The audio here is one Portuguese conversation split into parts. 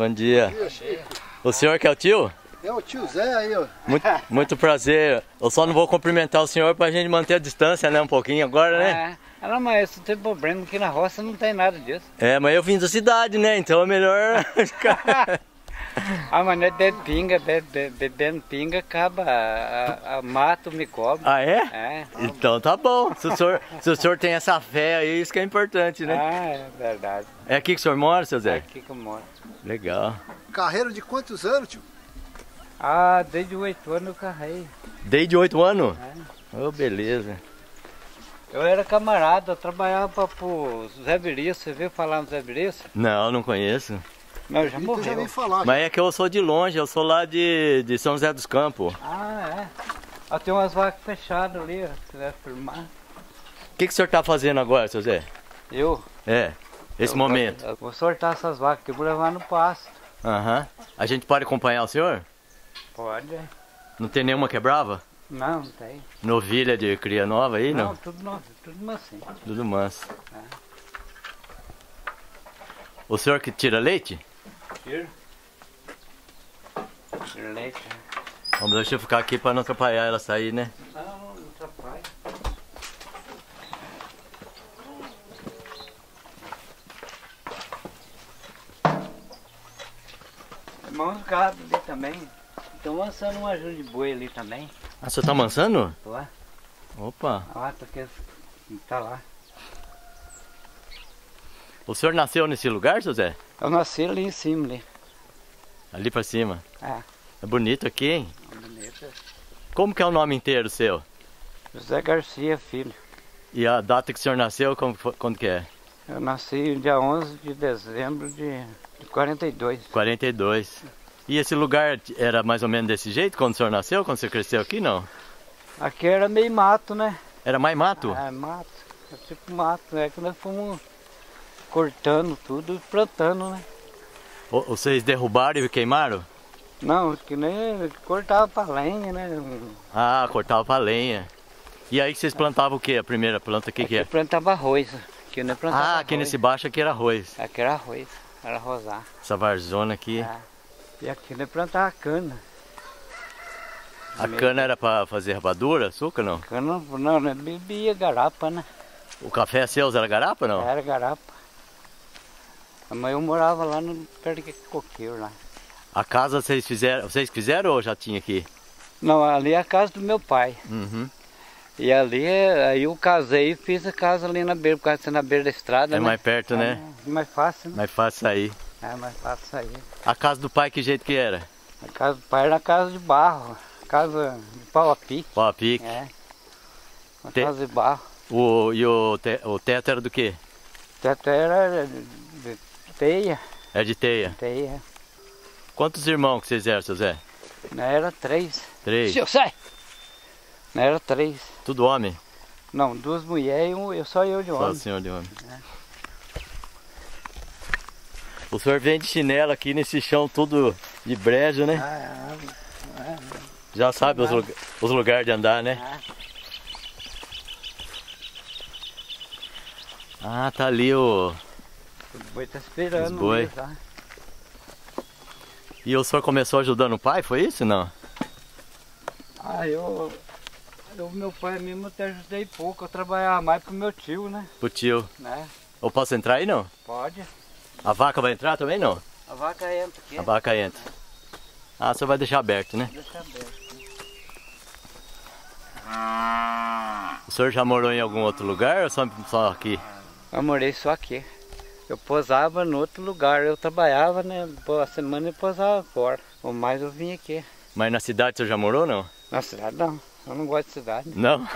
Bom dia, bom dia. O senhor que é o tio? É o tio Zé aí, ó. Muito, muito prazer. Eu só não vou cumprimentar o senhor pra gente manter a distância, né? Um pouquinho agora, né? É, não, mas não tem problema, que na roça não tem nada disso. É, mas eu vim da cidade, né? Então é melhor ficar. Ah, mas não é de pinga, bebendo pinga, acaba, a, a, a mato me cobre. Ah, é? É. Então tá bom. Se o, senhor, se o senhor tem essa fé aí, isso que é importante, né? Ah, é verdade. É aqui que o senhor mora, seu É Zé? aqui que eu moro. Legal. Carreiro de quantos anos, tio? Ah, desde oito anos eu carrei. Desde oito anos? É. Oh, beleza. Eu era camarada, eu trabalhava pro Zé Virício, você viu falar no Zé Virício? Não, não conheço. Não, já Eu já morreu. vim falar. Mas é que eu sou de longe, eu sou lá de, de São José dos Campos. Ah, é. Ah, tem umas vacas fechadas ali, ó, se quiser filmar. O que, que o senhor tá fazendo agora, seu Zé? Eu? É, esse eu- momento. Eu vou soltar essas vacas aqui, vou levar no pasto. Aham. A gente pode acompanhar o senhor? Pode? Não tem nenhuma que é brava? Não, não tem. Novilha de cria nova aí, não? Não, tudo novo, tudo mansinho. Tudo manso. O senhor que tira leite? Leite. Vamos deixar eu ficar aqui pra não atrapalhar ela sair, né? Não, não atrapalha. Gados ali também. Estão lançando uma ajuda de boi ali também. Ah, senhor tá mansando? Lá, Opa. tá, aqui, tá lá. O senhor nasceu nesse lugar, seu Zé? Eu nasci ali em cima ali. Ali pra cima. É. É bonito aqui, hein? Bonito. Como que é o nome inteiro seu? José Garcia, filho. E a data que o senhor nasceu, como, quando que é? Eu nasci dia 11 de dezembro de, de 42. 42. E esse lugar era mais ou menos desse jeito quando o senhor nasceu, quando você cresceu aqui, não? Aqui era meio mato, né? Era mais mato? É, mato. É tipo mato, é que nós fomos cortando tudo e plantando, né? Ou- Vocês derrubaram e queimaram? Não, que nem cortava pra lenha, né? Ah, cortava pra lenha. E aí vocês plantavam o que? A primeira planta, o que, que é? Aqui plantava arroz. Aqui não plantava Ah, aqui arroz. nesse baixo aqui era arroz. Aqui era arroz, era rosar. Essa varzona aqui. É. E aqui nós plantava cana. A cana era pra fazer rabadura, açúcar, não? Cana, não, não bebia garapa, né? O café seu era garapa, não? Era garapa. Mas eu morava lá no perto de coqueiro lá. A casa vocês fizeram, vocês fizeram ou já tinha aqui? Não, ali é a casa do meu pai. Uhum. E ali, aí eu casei e fiz a casa ali na beira, por causa na beira da estrada, É né? mais perto, né? É mais fácil, né? Mais fácil sair. É mais fácil sair. A casa do pai, que jeito que era? A casa do pai era a casa de barro, casa de pau a pique. Pau a pique. É. Uma Te- casa de barro. O, e o, te- o teto era do quê? O teto era teia, Era de teia. teia. Quantos irmãos que vocês eram, seu Zé? Não era três. Três. Seu, sai! Não era três. Tudo homem? Não, duas mulheres e um, eu, só eu de Só o homem. senhor de homem. O senhor vem de chinelo aqui nesse chão tudo de brejo, né? Ah, Já sabe os, lugar- os lugares de andar, né? Ah, tá ali o. o boi tá esperando. Os boi. tá? E o senhor começou ajudando o pai, foi isso não? Ah, eu, eu. Meu pai mesmo até ajudei pouco. Eu trabalhava mais pro meu tio, né? O tio. né? Eu posso entrar aí não? Pode. A vaca vai entrar também não? A vaca entra aqui. A vaca entra. Ah, você vai deixar aberto, né? Deixa aberto. O senhor já morou em algum outro lugar ou só, só aqui? Eu morei só aqui. Eu posava no outro lugar. Eu trabalhava, né? A semana eu posava fora. O mais eu vim aqui. Mas na cidade o senhor já morou não? Na cidade não. Eu não gosto de cidade. Não? Não.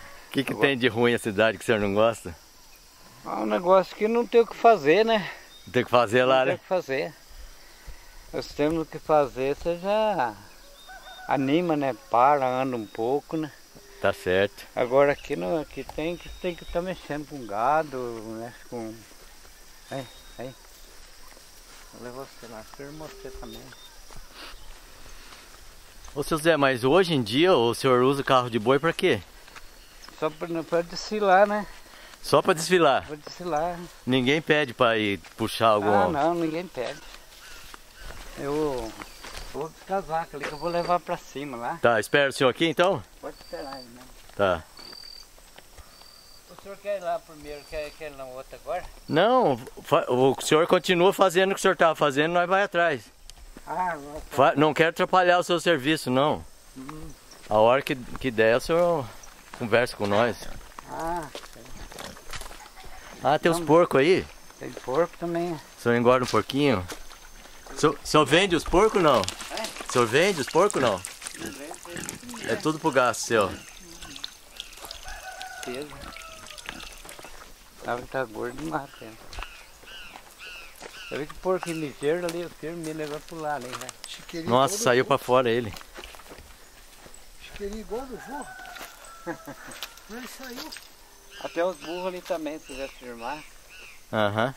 O que, que tem de ruim a cidade que o senhor não gosta? É um negócio que não tem o que fazer, né? Tem que fazer lá, não tem né? o que fazer. Nós temos o que fazer, você já anima, né? Para, anda um pouco, né? Tá certo. Agora aqui, não, aqui tem que tem que estar mexendo com gado, mexe com. Aí, aí. Vou levar você lá, firma você também. Ô seu Zé, mas hoje em dia o senhor usa carro de boi pra quê? Só para desfilar, né? Só pra desfilar. Vou desfilar. Ninguém pede pra ir puxar algum. Ah, não, ninguém pede. Eu vou casar ali que eu vou levar pra cima lá. Tá, espera o senhor aqui então? Pode esperar aí, né? Tá. O senhor quer ir lá primeiro, quer, quer ir na outra agora? Não, o senhor continua fazendo o que o senhor tava fazendo, nós vai atrás. Ah. Fa- Não quero atrapalhar o seu serviço, não. Hum. A hora que, que der, o senhor conversa com nós. Ah, Ah, tem os Não. porcos aí? tem porco também. O senhor engorda um porquinho? O senhor, senhor vende os porcos não? O senhor vende os porcos não? É tudo pro gasto seu. Peso. Tava tá gordo demais, cara. Eu vi que o porco ligeiro ali, o termo me levou pro lado, hein, velho. Nossa, saiu pra fora ele. Chiqueirinho igual do vô. Ele saiu. Até os burros ali também, se quiser firmar. Aham.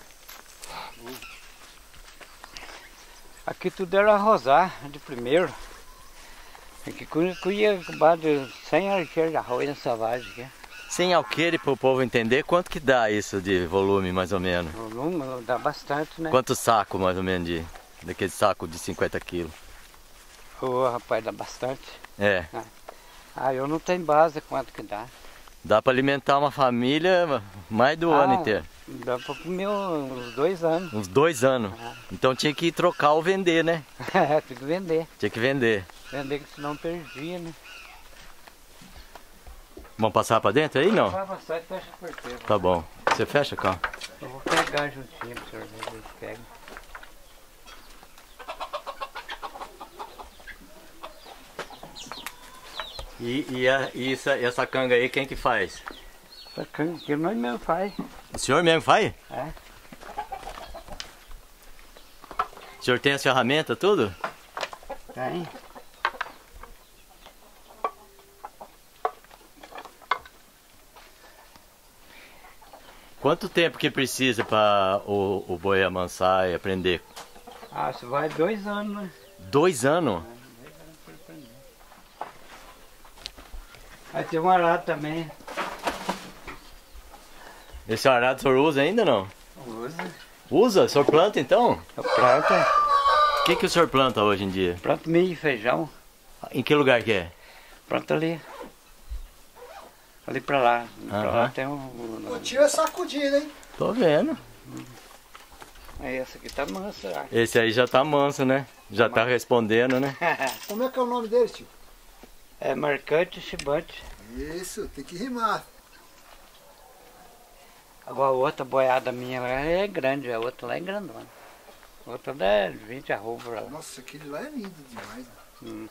Aqui tudo era rosar, de primeiro. Aqui cuia de 100 arqueiros de arroz na savagem aqui. Sem alqueire pro povo entender, quanto que dá isso de volume, mais ou menos? Volume dá bastante, né? Quanto saco, mais ou menos, de, daquele saco de 50 quilos? Ô rapaz, dá bastante. É, Ah, eu não tenho base quanto que dá. Dá pra alimentar uma família mais do Ah. ano inteiro. Dá pra comer uns dois anos. Uns dois anos. Ah. Então tinha que trocar ou vender, né? É, tem que vender. Tinha que vender. Vender que senão perdia, né? Vamos passar pra dentro aí, não? Vai passar e fecha a porteira. Tá bom. Você fecha, calma. Eu vou pegar juntinho pro senhor ver se pega. E, e, a- e essa, essa canga aí, quem que faz? Essa canga aqui nós mesmo faz. O senhor mesmo faz? É. O senhor tem as ferramentas, tudo? Tem. Quanto tempo que precisa para o, o boi amansar e aprender? Ah, isso vai dois anos, né? Dois anos? Aí tem um arado também. Esse arado o senhor usa ainda não? Usa. Usa? O senhor planta então? Eu planto, O que, que o senhor planta hoje em dia? planto milho e feijão. Em que lugar que é? Planto ali. Ali pra lá. Pra lá tem um. O tio é sacudido, hein? Tô vendo. Aí essa aqui tá mansa. Esse aí já tá manso, né? Já tá respondendo, né? Como é que é o nome dele, tio? É marcante e chibante. Isso, tem que rimar. Agora a outra boiada minha lá é grande, a outra lá é grandona. A outra dá 20 arroba lá. Nossa, aquele lá é lindo demais. né?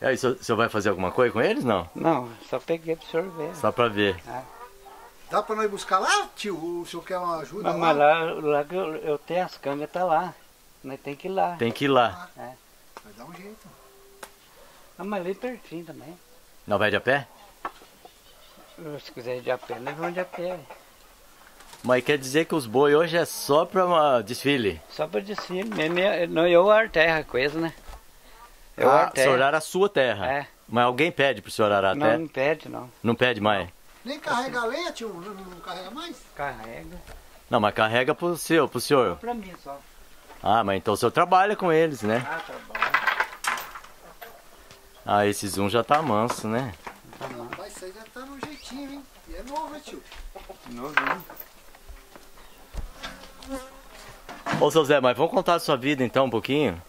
E aí, o senhor, vai fazer alguma coisa com eles, não? Não, só peguei pro senhor ver. Só pra ver. Dá pra nós buscar lá, tio? O senhor quer uma ajuda Não, lá? mas lá, lá que eu, eu tenho as cangas, tá lá. Nós tem que ir lá. Tem que ir lá. Vai dar um jeito. Ah, mas ali pertinho também. Não vai de a pé? Se quiser ir de a pé, nós vamos de a pé. Mas quer dizer que os boi hoje é só pra uma desfile? Só pra descer mesmo. é- Não, eu arterra a coisa, né? Eu ah, o arterra. senhor arara a sua terra. É, Mas alguém pede pro senhor arar a não, terra? não pede não. Não pede mais? Nem carrega a lenha, tio? Não, não carrega mais? Carrega. Não, mas carrega pro seu, pro senhor. Pra mim só. Ah, mas então o senhor trabalha com eles, né? Ah, trabalho. Ah, esses um já tá manso, né? Tá. Rapaz, isso aí já tá no jeitinho, hein? E é novo, hein, tio? Novinho. Ô, seu Zé, mas vamos contar a sua vida então um pouquinho?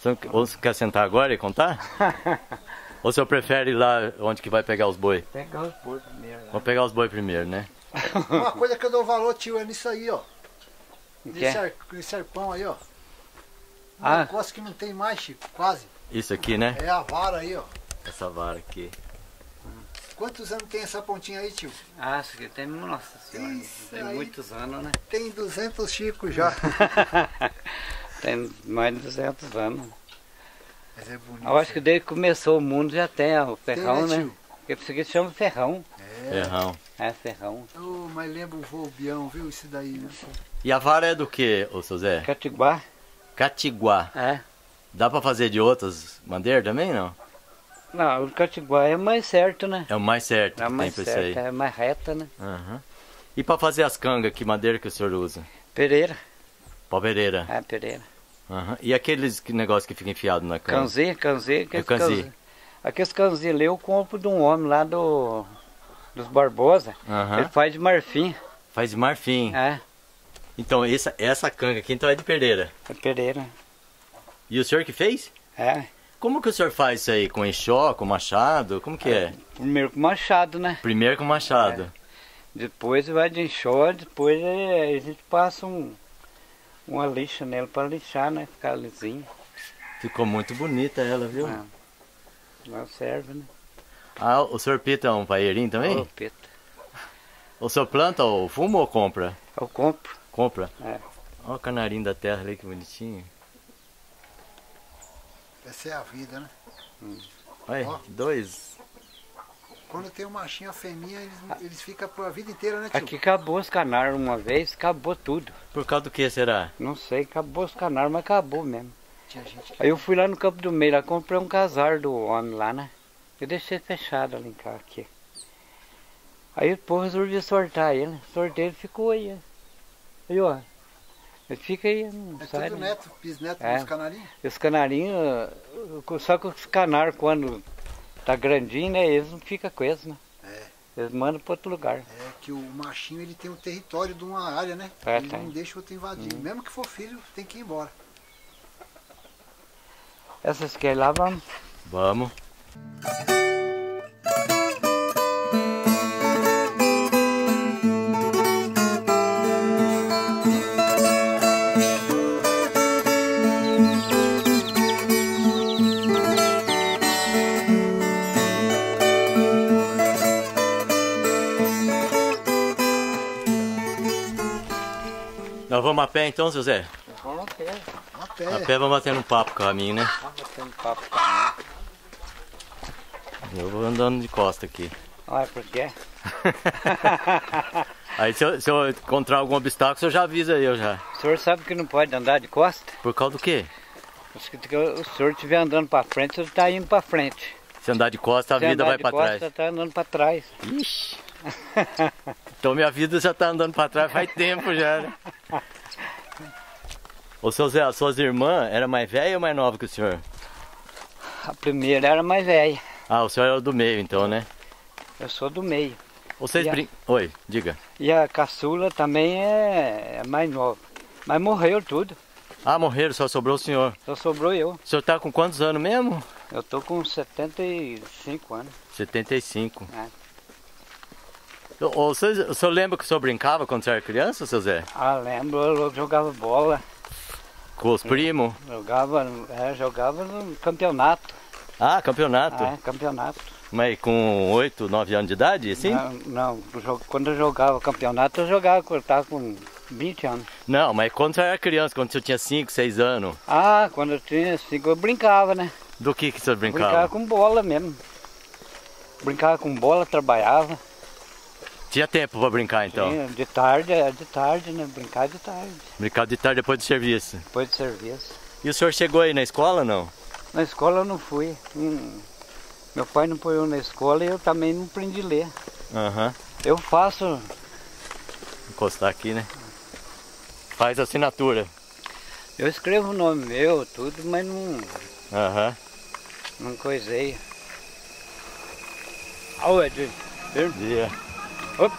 Você- Ou você quer sentar agora e contar? Ou o senhor prefere ir lá onde que vai pegar os boi? Pegar os porcos primeiro lá. Vamos pegar os boi primeiro, né? Uma coisa que eu dou valor, tio, é nisso aí, ó. Nesse, ar, nesse arpão aí, ó. Um Ah. negócio que não tem mais, Chico, quase. Isso aqui, né? É a vara aí, ó. Essa vara aqui. Quantos anos tem essa pontinha aí, tio? Ah, isso aqui tem, nossa senhora, Isso tem muitos anos, né? Tem 200 Chico já. tem mais de 200 anos. Mas é bonito. Eu acho que desde que começou o mundo já tem ó, o Tem, ferrão, né? tio? Porque isso aqui chama ferrão. É. Ferrão. É, ferrão. Oh, mas lembra o Volbião, viu? Isso daí, né? E a vara é do que, ô seu Zé? Catiguá. Catiguá. É. Dá pra fazer de outras bandeiras também, não? Não, o catiguá é mais certo, né? É o mais certo É mais isso aí. certo, é mais reta, né? Aham. E para fazer as cangas, que madeira que o senhor usa? Pereira. Palmeireira. É, pereira. Aham. E aqueles que- negócio que fica enfiado na canga? Canzi, canzi. aqueles canzi. Aqueles canzi ali eu compro de um homem lá do... Dos Barbosa. Aham. Ele faz de marfim. Faz de marfim. É, Então essa, essa canga aqui então é de Pereira. é pereira. E o senhor que fez? É. Como que o senhor faz isso aí? Com enxó, com machado? Como que é? Primeiro com machado, né? Primeiro com machado. Depois vai de enxó, depois é, a gente passa um, uma lixa nele para lixar, né? Ficar lisinho. Ficou muito bonita ela, viu? É. Não serve, né? Ah, o senhor pita um paeirinho também? Ô, Pita. O senhor planta ou fuma ou compra? Eu compro. Compra. É. Olha o canarinho da terra ali, que bonitinho. Essa é a vida, né? Olha, Ó. dois. Quando tem um machinho a fêmea, eles, eles ficam pra vida inteira, né, tio? Aqui acabou os canários uma vez, acabou tudo. Por causa do que será? Não sei, acabou os canários, mas acabou mesmo. Tinha gente que... Aí eu fui lá no campo do meio, lá comprei um casar do homem lá, né? Eu deixei fechado ali em cá, aqui. Aí depois resolvi sortar ele. Sortei, ele ficou aí. Aí, ó. Ele fica aí, não É sai. tudo né? neto, bisneto É. dos canarinhos. Os canarinhos, só que os canários quando tá grandinho, né? Eles não ficam com eles, né? É. Eles mandam para outro lugar. É que o machinho ele tem o território de uma área, né? É, ele tem. não deixa o outro invadir. Mesmo que for filho, tem que ir embora. Essas que lá vamos. Vamos. Vamos a pé então, seu Zé? Vamos. A A pé. pé vamos batendo um papo com o caminho, né? Vamos batendo papo também. Eu vou andando de costa aqui. Olha, por quê? Aí se eu, se eu encontrar algum obstáculo, o senhor já avisa eu já. O senhor sabe que não pode andar de costa? Por causa do quê? Se o senhor estiver andando para frente, o senhor está indo para frente. Se andar de costa, a Se vida andar vai de pra costa, trás. está andando para trás. Ixi. Então minha vida já tá andando pra trás faz tempo já, né? Ô seu Zé, as suas irmãs eram mais velhas ou mais novas que o senhor? A primeira era mais velha. Ah, o senhor era o do meio então, né? Eu sou do meio. Vocês E a- brin... Oi, diga. E a caçula também é, é mais nova. Mas morreu tudo. Ah, morreram, só sobrou o senhor. Só sobrou eu. O senhor tá com quantos anos mesmo? Eu tô com 75 anos. 75. É. Ô, O senhor, lembra que o senhor brincava quando senhor era criança, seu Zé? Ah, lembro, eu jogava bola. Com os primos? Jogava, é, jogava no campeonato. Ah, campeonato. Ah, é, campeonato. Mas com 8, 9 anos de idade, assim? Não, não, quando eu jogava campeonato, eu jogava eu tava com 20 anos. Não, mas quando você era criança, quando você tinha 5, 6 anos, Ah, quando eu tinha 5 eu brincava, né? do que que você brincava? Brincava com bola mesmo. Brincava com bola, trabalhava. Tinha tempo pra brincar então? Tinha, de tarde, é de tarde, né? Brincar de tarde, Brincar de tarde depois do serviço. depois do serviço. E o senhor chegou aí na escola ou não? Na escola eu não fui. Hum, Meu pai não põe eu na escola e eu também não aprendi a ler. Aham. Eu faço, Encostar aqui, né? Faz assinatura. eu escrevo o nome meu, tudo, mas não, Aham. não coisei. Olha, Edinho. Dia.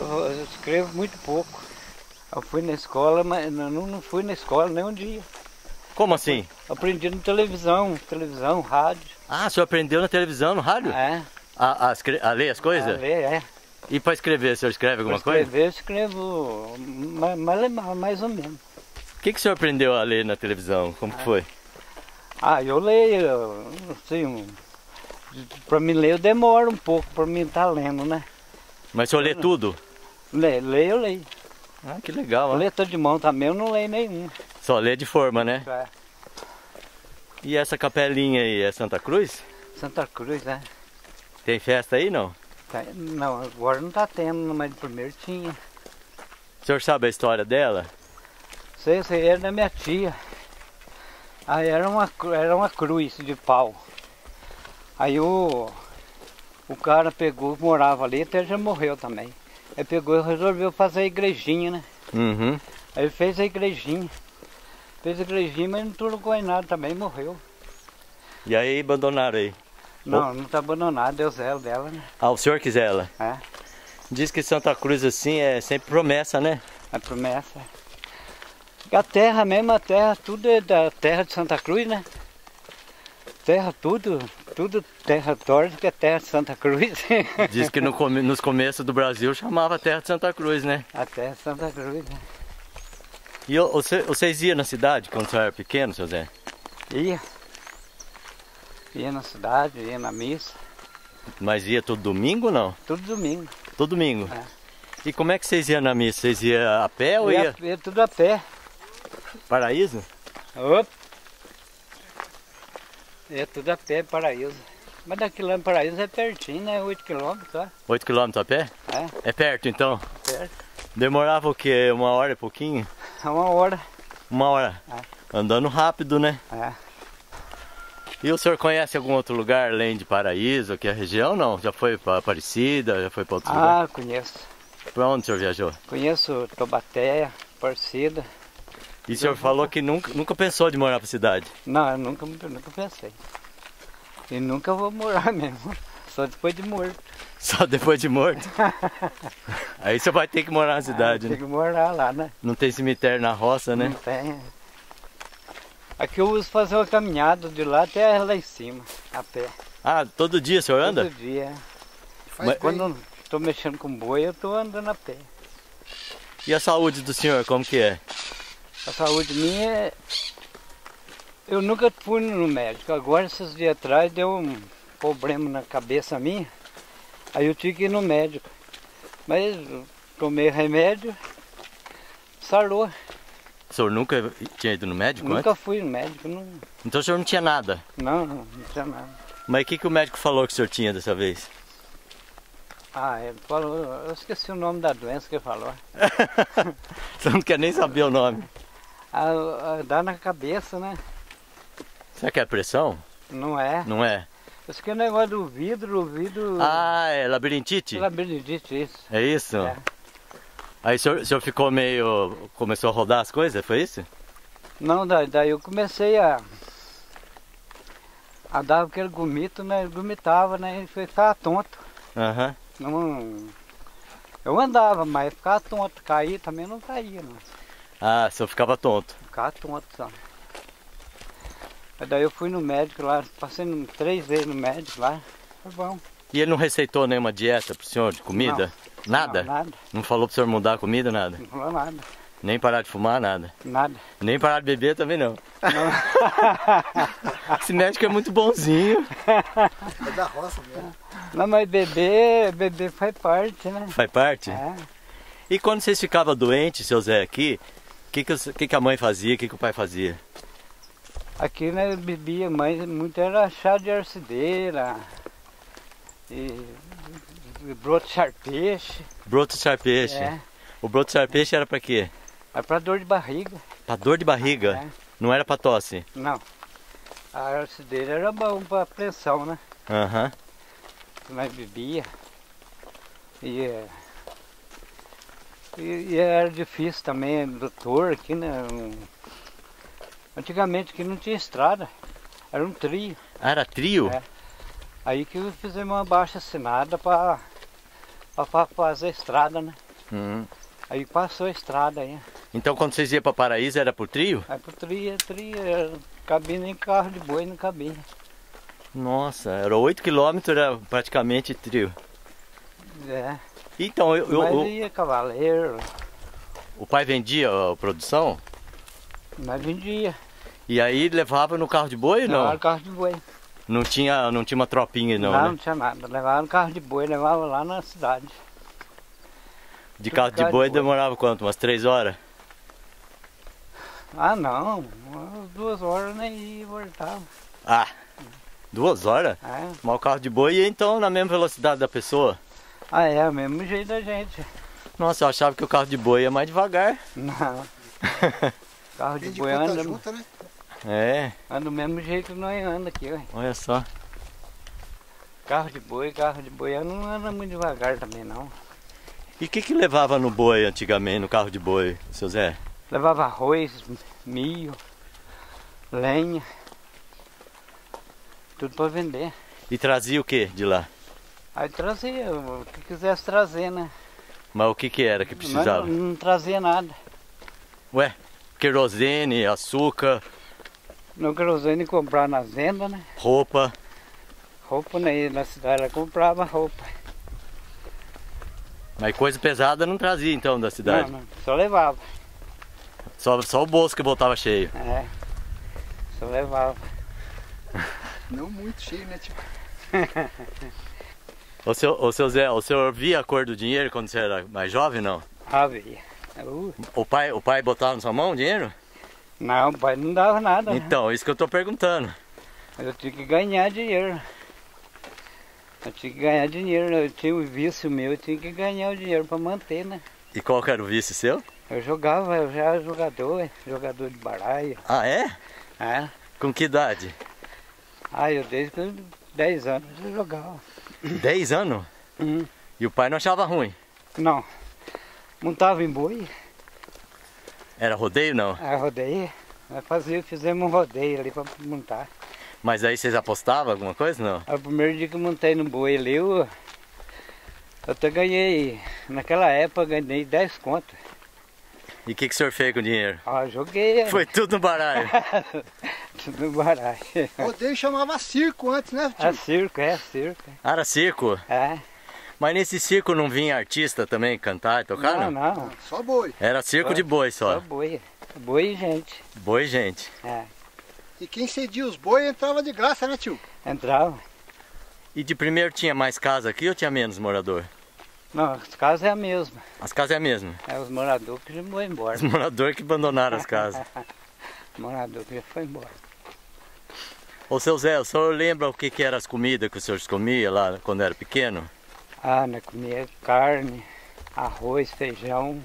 Eu, eu escrevo muito pouco. Eu fui na escola, mas não, não fui na escola nem um dia. Como assim? Aprendi na televisão, televisão, rádio. Ah, o senhor aprendeu na televisão, no rádio? É, A, a, a ler as a coisas? ler, é. E pra escrever, o senhor escreve alguma Pra coisa? escrever, eu escrevo mais, mais, ou menos. O que, que o senhor aprendeu a ler na televisão? Como que foi? Ah, eu leio, assim, pra mim ler eu demoro um pouco pra mim estar lendo, né? Mas o senhor lê tudo? Leio, leio, eu leio. Ah, que legal, né? Letra de mão também eu não leio nenhum. Só lê de forma, né? É. E essa capelinha aí, é Santa Cruz? Santa Cruz, né? Tem festa aí, não? Tá- Não, agora não tá tendo, mas primeiro tinha. O senhor sabe a história dela? Sei, sei, era da minha tia. Aí era uma, era uma cruz de pau. Aí o, o cara pegou, morava ali, até já morreu também. Ele pegou e resolveu fazer a igrejinha, né? Uhum. Aí ele fez a igrejinha. Fez a igrejinha, mas não trocou em nada também, morreu. E aí abandonaram aí. Não, não tá abandonado, deu zero dela, né? Ah, o senhor quis ela. É, Diz que Santa Cruz assim é sempre promessa, né? a promessa. A terra mesmo, a terra, tudo é da terra de Santa Cruz, né? Terra, tudo, tudo terra torta que é terra de Santa Cruz. Diz que no come- nos começos do Brasil chamava Terra de Santa Cruz, né? a terra de Santa Cruz, né? E você- vocês iam na cidade quando você era pequeno, seu Zé? Ia. Ia na cidade, ia na missa, Mas ia todo domingo ou não? tudo domingo. Todo domingo. É. E como é que vocês iam na missa? Vocês iam a pé ou ia Ia, ia tudo a pé. paraíso? Opa! É tudo a pé, paraíso. Mas daqui lá em paraíso é pertinho, né? 8 quilômetros, tá? 8 km a pé? É, É perto então? perto. Demorava o quê? Uma hora e pouquinho? É uma hora. Uma hora? Andando rápido, né? É. E o senhor conhece algum outro lugar além de Paraíso, aqui a região? Não? Já foi para Aparecida, já foi para outro lugar? Ah, conheço. Para onde o senhor viajou? Conheço Tobaté, Parcida. E o senhor falou que nunca, nunca pensou de morar para cidade. Não, eu nunca, nunca pensei. E nunca vou morar mesmo. Só depois de morto. Só depois de morto. Aí você vai ter que morar na cidade, Tem né? que morar lá, né? Não tem cemitério na roça, né? Não tem. Aqui eu uso fazer uma caminhada de lá até lá em cima, a pé. Ah, todo dia o senhor anda? Todo dia. Faz Mas. Quando tô mexendo com boi, eu tô andando a pé. E a saúde do senhor, como que é? A saúde minha é. Eu nunca fui no médico. Agora, esses dias atrás, deu um problema na cabeça minha. Aí eu tive que ir no médico. Mas tomei remédio, sarou. O senhor nunca tinha ido no médico Nunca antes? fui no médico. Não, Então o senhor não tinha nada. não, não, não tinha nada. Mas o que, que o médico falou que o senhor tinha dessa vez? Ah, ele falou. Eu esqueci o nome da doença que ele falou. Você não quer nem saber o nome. Ah, ah, dá na cabeça, né? Será que é pressão? Não é. Não é? Isso que é o negócio do vidro, o vidro. Ah, é labirintite? Labirintite, isso. É isso? É. Aí o senhor, o senhor ficou meio. começou a rodar as coisas, foi isso? Não, daí, daí eu comecei a. a dar aquele gomito, né? Gomitava, né? E ficava tonto. Aham. Não, eu andava, mas ficava tonto. Cair também não caía, não. Ah, o senhor ficava tonto. Ficava tonto só. Aí daí eu fui no médico lá, passei três vezes no médico lá. Foi bom. E ele não receitou nenhuma dieta pro senhor de comida? Nada? Não, nada. Não falou pro senhor mudar a comida, nada? Não falou nada. Nem parar de fumar, nada? Nada. Nem parar de beber também não. Esse médico é muito bonzinho. É da roça mesmo. Não, mas beber, beber faz parte, né? Faz parte? É. E quando vocês ficavam doentes, seu Zé, aqui, que, que, que, que a mãe fazia, o que, que o pai fazia? Aqui né, bebia mais, muito era chá de arcideira e, broto de charpeixe. Broto de sarpeixe. É, O broto de sarpeixe era pra quê? é pra dor de barriga. Pra dor de barriga? É. Não era pra tosse? Não. A arcideira era bom pra pressão, né? Aham. Nós bebia. E, é, e, e era difícil também, doutor aqui, né? Antigamente aqui não tinha estrada, era um trio. Ah, era trio? É. Aí que fizemos uma baixa assinada para fazer a estrada, né? Uhum. Aí passou a estrada aí. Então quando vocês iam pra Paraíso era por trio? Aí pro trio, trio, era- cabia nem carro de boi, não cabia. Nossa, era 8 quilômetros, era praticamente trio. É. Então, eu, eu- ia cavaleiro, o pai vendia a produção mas vendia. e aí levava no carro de boi ou Levava não? no carro de boi. Não tinha, não tinha uma tropinha não, não, né? não tinha nada. Levava no carro de boi, levava lá na cidade. De tudo carro de carro de boi boi. demorava quanto? Umas 3 horas? Ah não, umas duas horas nem e voltava. Ah, duas horas? É. Mas o carro de boi ia então na mesma velocidade da pessoa? Ah é, o mesmo jeito da gente. Nossa, eu achava que o carro de boi ia mais devagar. Não. Carro de de boi anda, junta, né? É, anda do mesmo jeito que nós anda aqui, ué. olha só. Carro de boi, carro de boi, não anda muito devagar também não. E o que que levava no boi antigamente, no carro de boi, seu Zé? Levava arroz, milho, lenha, tudo para vender. E trazia o que de lá? Aí trazia, o que quisesse trazer, né? Mas o que que era que precisava? não, não trazia nada. Ué, querosene, açúcar, No querosene comprar nas vendas, né? roupa. Roupa né? na cidade ela comprava roupa. Mas coisa pesada não trazia então da cidade. Não, não, só levava. Só, só o bolso que voltava cheio. É. Só levava. Não muito cheio, né, tio? Ô seu, ô seu Zé, o senhor via a cor do dinheiro quando você era mais jovem, não? Havia. Uh, O pai, o pai botava na sua mão o dinheiro? não, o pai não dava nada. né? Então, isso que eu tô perguntando. Eu tinha que ganhar dinheiro. Eu tinha que ganhar dinheiro. Eu tinha um vício meu, eu tinha que ganhar o dinheiro para manter, né? E qual que era o vício seu? Eu jogava, eu já era jogador, jogador de baralho. Ah, é? É. Com que idade? Ah, eu desde os 10 anos eu jogava. 10 anos? Hum. E o pai não achava ruim? Não. Montava em boi, Era rodeio, não? aí rodeia. Nós fazia, fizemos um rodeio ali para montar. Mas aí vocês apostavam alguma coisa, não? O primeiro dia que eu montei no boi ali, eu, eu até ganhei, naquela época ganhei 10 contas. E o que, que o senhor fez com o dinheiro? Ah, joguei Foi tudo no baralho. tudo no baralho. Rodeio chamava circo antes, né, É tio? circo, é circo. Ah, Era circo. É. Mas nesse circo não vinha artista também cantar e tocar, Não, não? não. Só boi. Era circo de boi Só só. boi. Boi e gente. Boi, gente. É. E quem cedia os boi entrava de graça, né, tio? Entrava. E de primeiro tinha mais casa aqui ou tinha menos morador? Não, as casas é a mesma. As casas é a mesma. É os moradores que já foram embora. Os moradores que abandonaram as casas. Morador que já foi embora. Ô seu Zé, o senhor lembra o que, que eram as comidas que o senhor comia lá quando era pequeno? Ah, nós comia carne, arroz, feijão,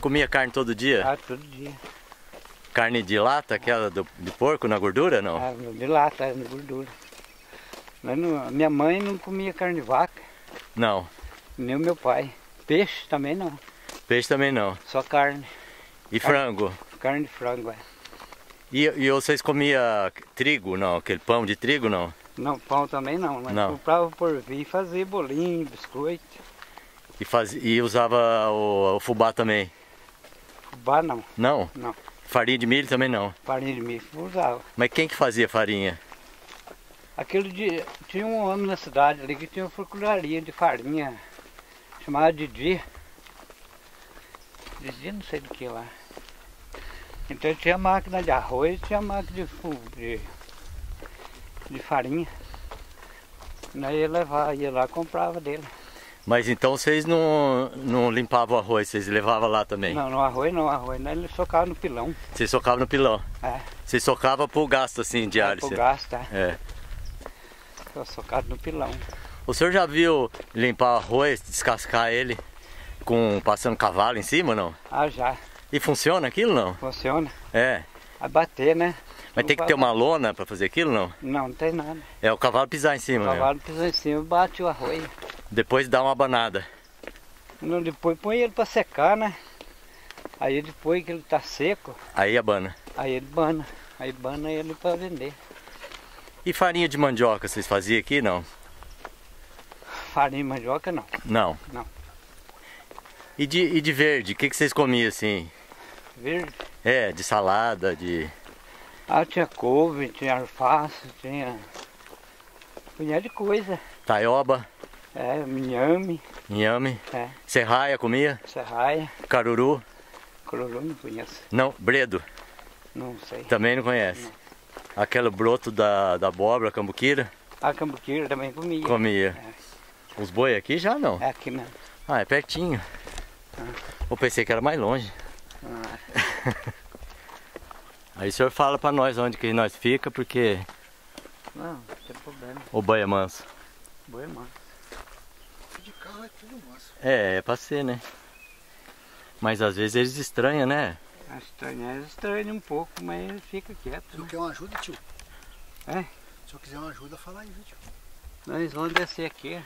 Comia carne todo dia? ah, todo dia. Carne de lata, aquela do, de porco na gordura, não? Ah, de lata, de gordura. Mas não- minha mãe não comia carne de vaca, Não. Nem o meu pai. Peixe também não, Peixe também não. só carne. E frango? Carne de frango, é. E, e vocês comiam trigo, não? Aquele pão de trigo, não? Não, pão também não. Nós Não. comprava por vir e fazia bolinho, biscoito. E, faz, e usava o, o fubá também? Fubá não, Não? não. Farinha de milho também não. Farinha de milho usava. Mas quem que fazia farinha? Aquele dia, tinha um homem na cidade ali que tinha uma procuraria de farinha, chamada Didi. Didi não sei do que lá. Então tinha máquina de arroz, tinha máquina de, de, de farinha. Daí ia levar, ia lá comprava dele. Mas então vocês não, não limpavam o arroz, vocês levavam lá também? Não, no arroz não, arroz não, ele socava no pilão. Vocês socavam no pilão? É. Vocês socavam pro gasto assim, diário? Pro cê- gasto, tá? É. Ficava socado no pilão. O senhor já viu limpar o arroz, descascar ele com passando cavalo em cima, não? Ah, já, E funciona aquilo, não? funciona. É. A bater, né? Mas tem que ter uma lona para fazer aquilo, não? Não, não tem nada. É o cavalo pisar em O cima, mesmo. cavalo pisa em cima, bate o arroz. Depois dá uma banada. Não, depois põe ele pra secar, né? Aí depois que ele tá seco, Aí abana. aí ele bana. Aí bana ele pra vender. E farinha de mandioca vocês faziam aqui, não? Farinha de mandioca não. Não. Não. E de, e de verde, o que, que vocês comiam assim? Verde. É, de salada, de. Ah, tinha couve, tinha alface, tinha. Punhado de coisa. taioba, É, minhame, inhame, é, serraia comia, serraia, caruru. cororô não conheço. Não, bredo, Não sei. também não conhece. Aquele broto da, da abóbora, cambuquira, A cambuquira também comia. comia. Os boi aqui já não. É aqui mesmo. Ah, é pertinho. Eu pensei que era mais longe. Ah, Aí o senhor fala pra nós onde que nós fica, porque não, não tem problema. o boi é manso. Boa, mano. De carro é tudo manso. É, é pra ser, né? Mas às vezes eles estranham, né? A estranha estranha um pouco, mas ele fica quieto. Se eu Né? quer uma ajuda, tio? É? Se eu quiser uma ajuda, fala aí, viu, tio? Nós vamos descer aqui.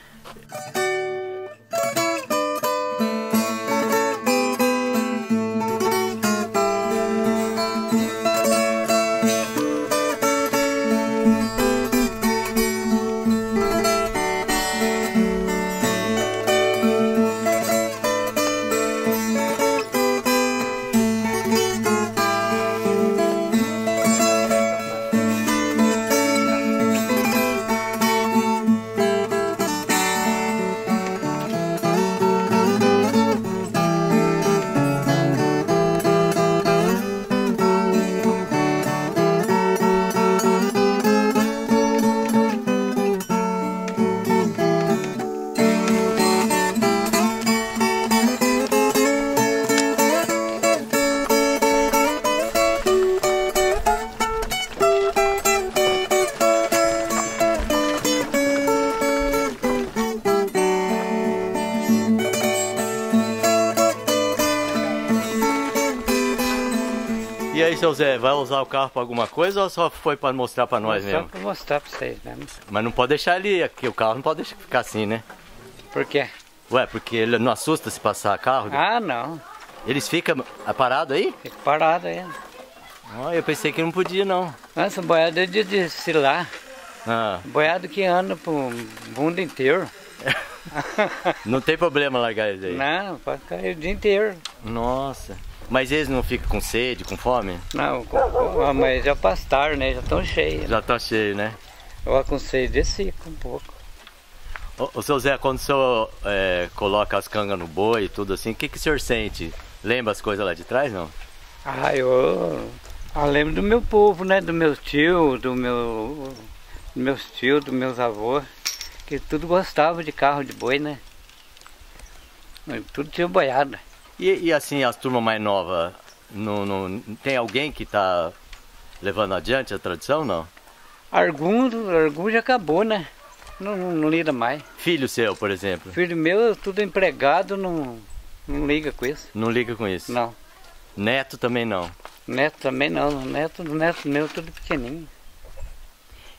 Seu Zé, vai usar o carro para alguma coisa ou só foi para mostrar para nós Só mesmo? pra mostrar pra vocês mesmo. Mas não pode deixar ele aqui, o carro não pode deixar ficar assim, né? Por quê? Ué, porque ele não assusta se passar carro? Ah, não. Eles ficam parados aí? Fica parado aí. Ah, eu pensei que não podia, não. Nossa, boiado é de desfilar. Ah, Boiado que anda pro mundo inteiro. não tem problema largar eles aí. Não, pode aí o dia inteiro. Nossa. Mas eles não ficam com sede, com fome? Não, com- com- mas já pastaram, né? Já estão cheios. Já tá cheio, né? Eu aconselho desse um pouco. Ô, ô seu Zé, quando o senhor é, coloca as cangas no boi e tudo assim, o que, que o senhor sente? Lembra as coisas lá de trás, não? Ah, eu, eu lembro do meu povo, né? Do meu tio, do meu. Dos meus tios, dos meus avós, que tudo gostava de carro de boi, né? Tudo tinha boiada. E, e assim, as turmas mais novas, não, não, tem alguém que tá levando adiante a tradição, não? Argum, Argum já acabou, né? Não, não, não lida mais. Filho seu, por exemplo, Filho meu, tudo empregado, não, não liga com isso. não liga com isso? Não. Neto também não. Neto também não. Neto, neto meu, tudo pequenininho.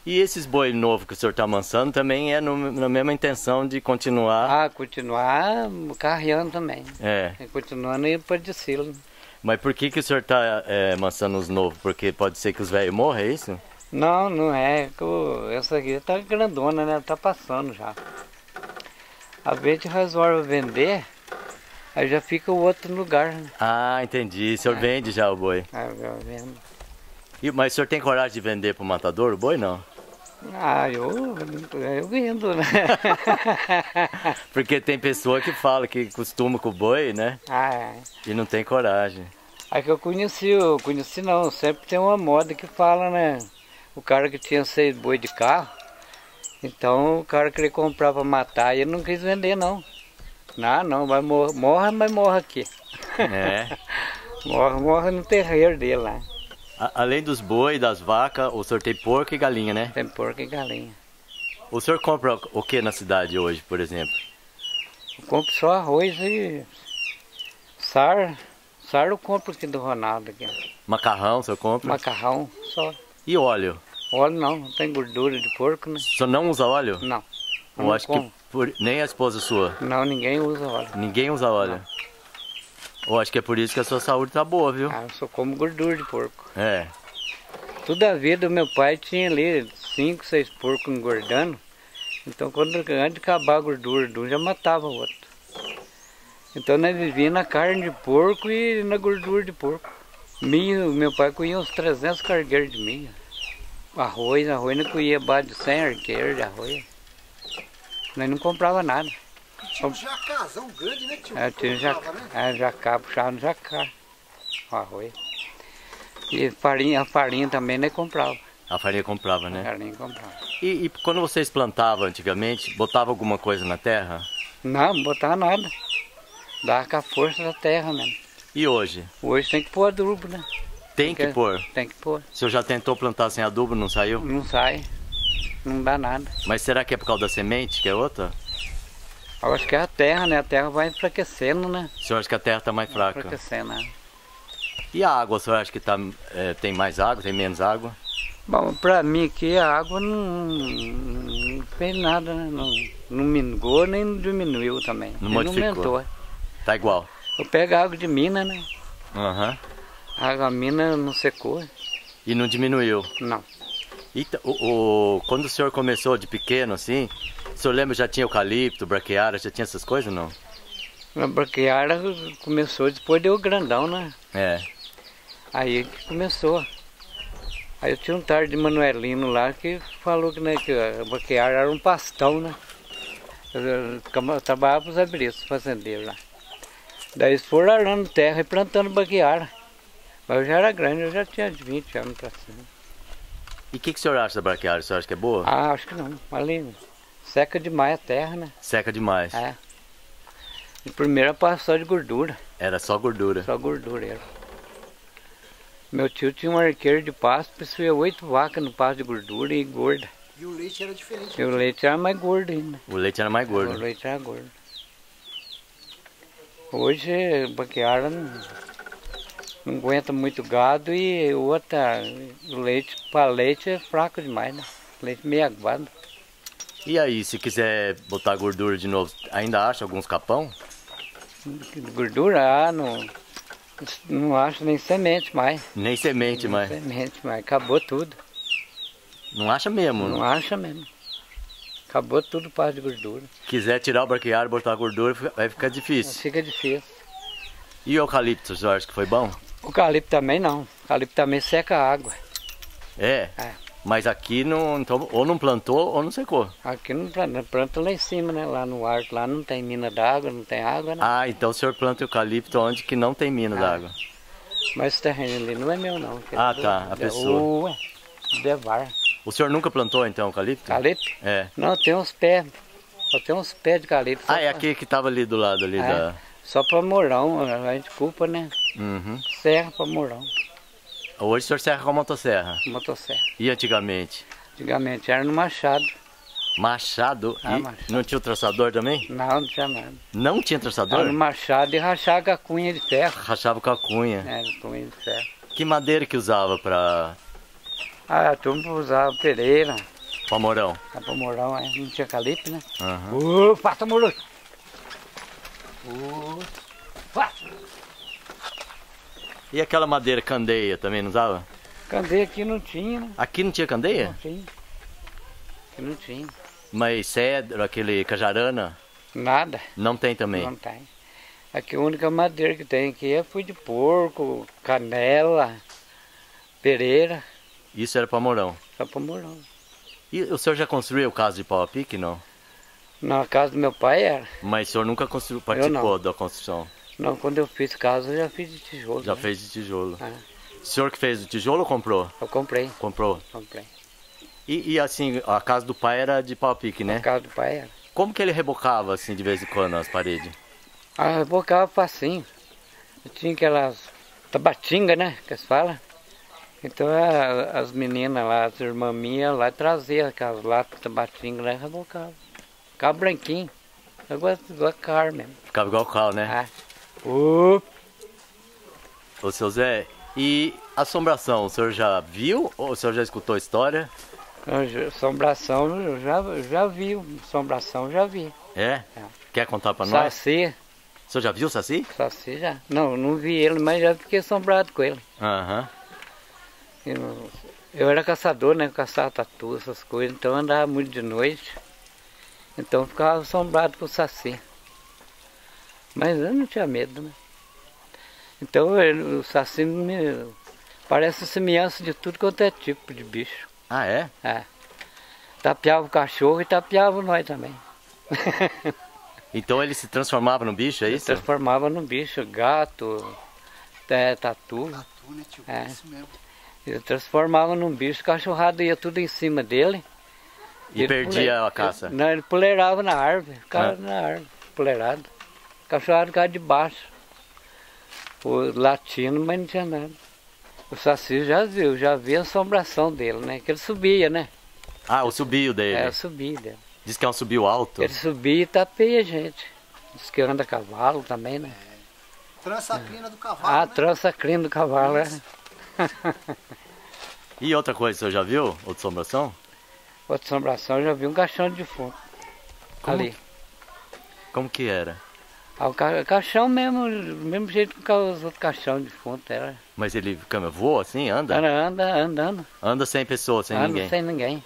E esses boi novos que o senhor está amansando também é no- na mesma intenção de continuar. Ah, continuar carreando também. É. E Continuando ir para desfile. Mas por que, que o senhor está é, amansando os novos? Porque pode ser que os velhos morram, é isso? Não, não é. Essa aqui tá grandona, né? Tá passando já. A vez de resolve vender, aí já fica o outro lugar. Né? Ah, entendi. O senhor vende já o boi. Aí eu vendo. E, mas o senhor tem coragem de vender para o matador o boi, não? Ah, eu, eu vendo, né? Porque tem pessoa que fala que costuma com o boi, né? ah, é. E não tem coragem. Aí que eu conheci, eu conheci não, sempre tem uma moda que fala, né? O cara que tinha seis boi de carro, então o cara que ele comprava pra matar, ele não quis vender não. Não, não, vai mor morra, mas morra aqui. É. Morra, morra no terreiro dele lá. A- além dos boi, das vacas, o senhor tem porco e galinha, né? Tem porco e galinha. O senhor compra o que na cidade hoje, por exemplo? Eu compro só arroz e sar. Sar eu compro aqui do Ronaldo aqui. Macarrão, o senhor compra? Macarrão, só. E óleo? Óleo não, não tem gordura de porco, né? O senhor não usa óleo? Não. Eu não acho como. que por- nem a esposa sua. Não, ninguém usa óleo. Ninguém usa óleo. Eu acho que é por isso que a sua saúde tá boa, viu? Ah, eu só como gordura de porco. É. Toda a vida meu pai tinha ali cinco, seis porcos engordando. Então quando antes de acabar a gordura de um já matava o outro. Então nós vivíamos na carne de porco e na gordura de porco. Milho, meu pai colhia uns 300 cargueiros de milho. Arroz, arroz não colhia abaixo de 100 arqueiros de arroz. Nós não comprava nada. Tinha um jacazão grande, né, tio? É, tinha Colocava, jacá, né? é, jacá, puxava no jacá, o arroz. E farinha, a farinha também nós comprava. A farinha comprava, A né? farinha comprava. E, e quando vocês plantavam antigamente, botava alguma coisa na terra? Não, não botava nada. Dava com a força da terra mesmo. E hoje? Hoje tem que pôr adubo, né? Tem que Porque- pôr. Tem que pôr. O senhor já tentou plantar sem adubo, não saiu? Não sai. Não dá nada. Mas será que é por causa da semente, que é outra? Eu acho que é a terra, né? A terra vai enfraquecendo, né? O senhor acha que a terra está mais fraca? Enfraquecendo, né? E a água, o senhor acha que tá, é, tem mais água, tem menos água? Bom, pra mim aqui a água não, não fez nada, né? Não, não mingou nem diminuiu também. Não modificou. aumentou. Tá igual. Eu pego água de mina, né? Aham. A água mina não secou. E não diminuiu. Não. Eita, o, o- quando o senhor começou de pequeno assim, o senhor lembra já tinha eucalipto, braquiária, já tinha essas coisas ou não? A braquiária começou depois deu grandão, né? É. Aí que começou. Aí eu tinha um tarde de Manuelino lá que falou que, né, que a braquiária era um pastão, né? Eu, eu, eu trabalhava para os abriscos, fazendeiros lá. Daí eles foram arando terra e plantando braquiária. Mas eu já era grande, eu já tinha de 20 anos pra cima. E o que, que o senhor acha da braquiária? O senhor acha que é boa? Ah, acho que não. Ali seca demais a terra, né? Seca demais. É. E primeiro passou de gordura, Era só gordura. só gordura era. Meu tio tinha um arqueiro de pasto, possuía oito vacas no pasto de gordura e gorda. E o leite era diferente. E o leite era mais gordo ainda. O leite era mais O gordo. leite era gordo. Hoje, baqueara não, aguenta muito gado e outra, o leite para leite é fraco demais, né? Leite meio aguado. E aí, se quiser botar gordura de novo, ainda acha alguns capão? Gordura, ah, não, não acho nem semente mais. Nem semente, Nem mas. Semente, mas acabou tudo. Não acha mesmo. Não Não. acha mesmo. Acabou tudo para de gordura. Quiser tirar o braquiário e botar gordura, vai ficar difícil. Fica difícil. E o eucalipto, acha que foi bom? O calipo também não. O calipo também seca a água. É. É. Mas aqui não, então, ou não plantou ou não secou. Aqui não planta, planta lá em cima, né? Lá no arco, lá não tem mina d'água, não tem água, né? Ah, então o senhor planta eucalipto onde que não tem mina Ah. d'água. Mas esse terreno ali não é meu, não. que é Ah, do- tá, a pessoa. Ué, Devar. O senhor nunca plantou então eucalipto? Calipo? É. Não, tem uns pés. Só tem uns pés de só Ah, é pra- aquele que tava ali do lado ali É. da. Só pra morão, a gente culpa, né? Uhum. Serra pra morão, Hoje o senhor serra com a motosserra. motosserra. E antigamente? Antigamente era no machado. Machado? Ah, machado. não tinha o traçador também? Não, não tinha nada. Não tinha Era traçador? no machado e rachar com a cunha de ferro. Rachava com a cunha. Era cunha de ferro. Que madeira que usava pra, Ah, a turma usava pereira. pra morão? Dá pra morão, é. não tinha calipo, né? Aham. Ô, faça morão! E aquela madeira candeia também não usava? Candeia aqui não tinha, né? Aqui não tinha candeia? Não tinha. Aqui não tinha. Mas cedro, aquele cajarana, Nada. não tem também. Não tem. Aqui a única madeira que tem aqui é fui de porco, canela, pereira, Isso era pra morão. só pra morão. E o senhor já construiu casa de pau a pique, não? Na casa do meu pai era. Mas o senhor nunca construiu, participou da construção? Não, quando eu fiz casa eu já fiz de tijolo. Já né? fez de tijolo. É. O senhor que fez o tijolo ou comprou? Eu comprei, Comprou. comprei. E, e, assim, a casa do pai era de pau a pique, Na né? casa do pai era. Como que ele rebocava assim de vez em quando as paredes? Ah, rebocava facinho. Eu tinha aquelas tabatinga, né? Que se fala. Então a- as meninas lá, as irmãs minhas lá traziam aquelas latas de tabatinga lá e rebocava. Ficava branquinho. Eu gosto igual carne mesmo. Ficava igual carro, né? Ah. Uh, Ô seu Zé, e assombração, o senhor já viu ou o senhor já escutou a história? assombração, eu já, eu já vi. Assombração, eu já vi. É? É. Quer contar pra nós? Saci, O senhor já viu o Saci? saci já. Não, não vi ele, mas já fiquei assombrado com ele. Aham. Eu, eu era caçador, né? Caçava tatu, essas coisas, então eu andava muito de noite. Então eu ficava assombrado com o saci. Mas eu não tinha medo, né? Então ele- o saci me parece semelhança de tudo quanto é tipo de bicho. Ah, é? É. Tapeava o cachorro e tapeava nós também. Então ele se transformava no bicho, é Se isso? transformava num bicho, gato, é, tatu. Tatu, né, tio? É. Isso mesmo. Ele transformava num bicho, o cachorrado ia tudo em cima dele. E Ele perdia pule- a caça. Não, ele puleirava na árvore, ficava Ah. na árvore, puleirado. O cachorrado ficava de baixo. O latino, mas não tinha nada. O Saci já viu, já vi a assombração dele, né? Que ele subia, né? Ah, o subio dele. É, eu subi dele. Diz que é um subio alto. Ele subia e tapeia a gente. Diz que anda a cavalo também, né? Trança a crina do cavalo, Ah, né? trança a crina do cavalo, é. E outra coisa, o senhor já viu? Outra assombração? Outra assombração, eu já vi um caixão de defunto. Como? Ali. Como que era? Ah, o ca- caixão mesmo, do mesmo jeito que os outros caixão de defunto. Era. Mas ele voa assim, anda? Anda, anda, andando. Anda sem pessoa, sem anda ninguém. sem ninguém.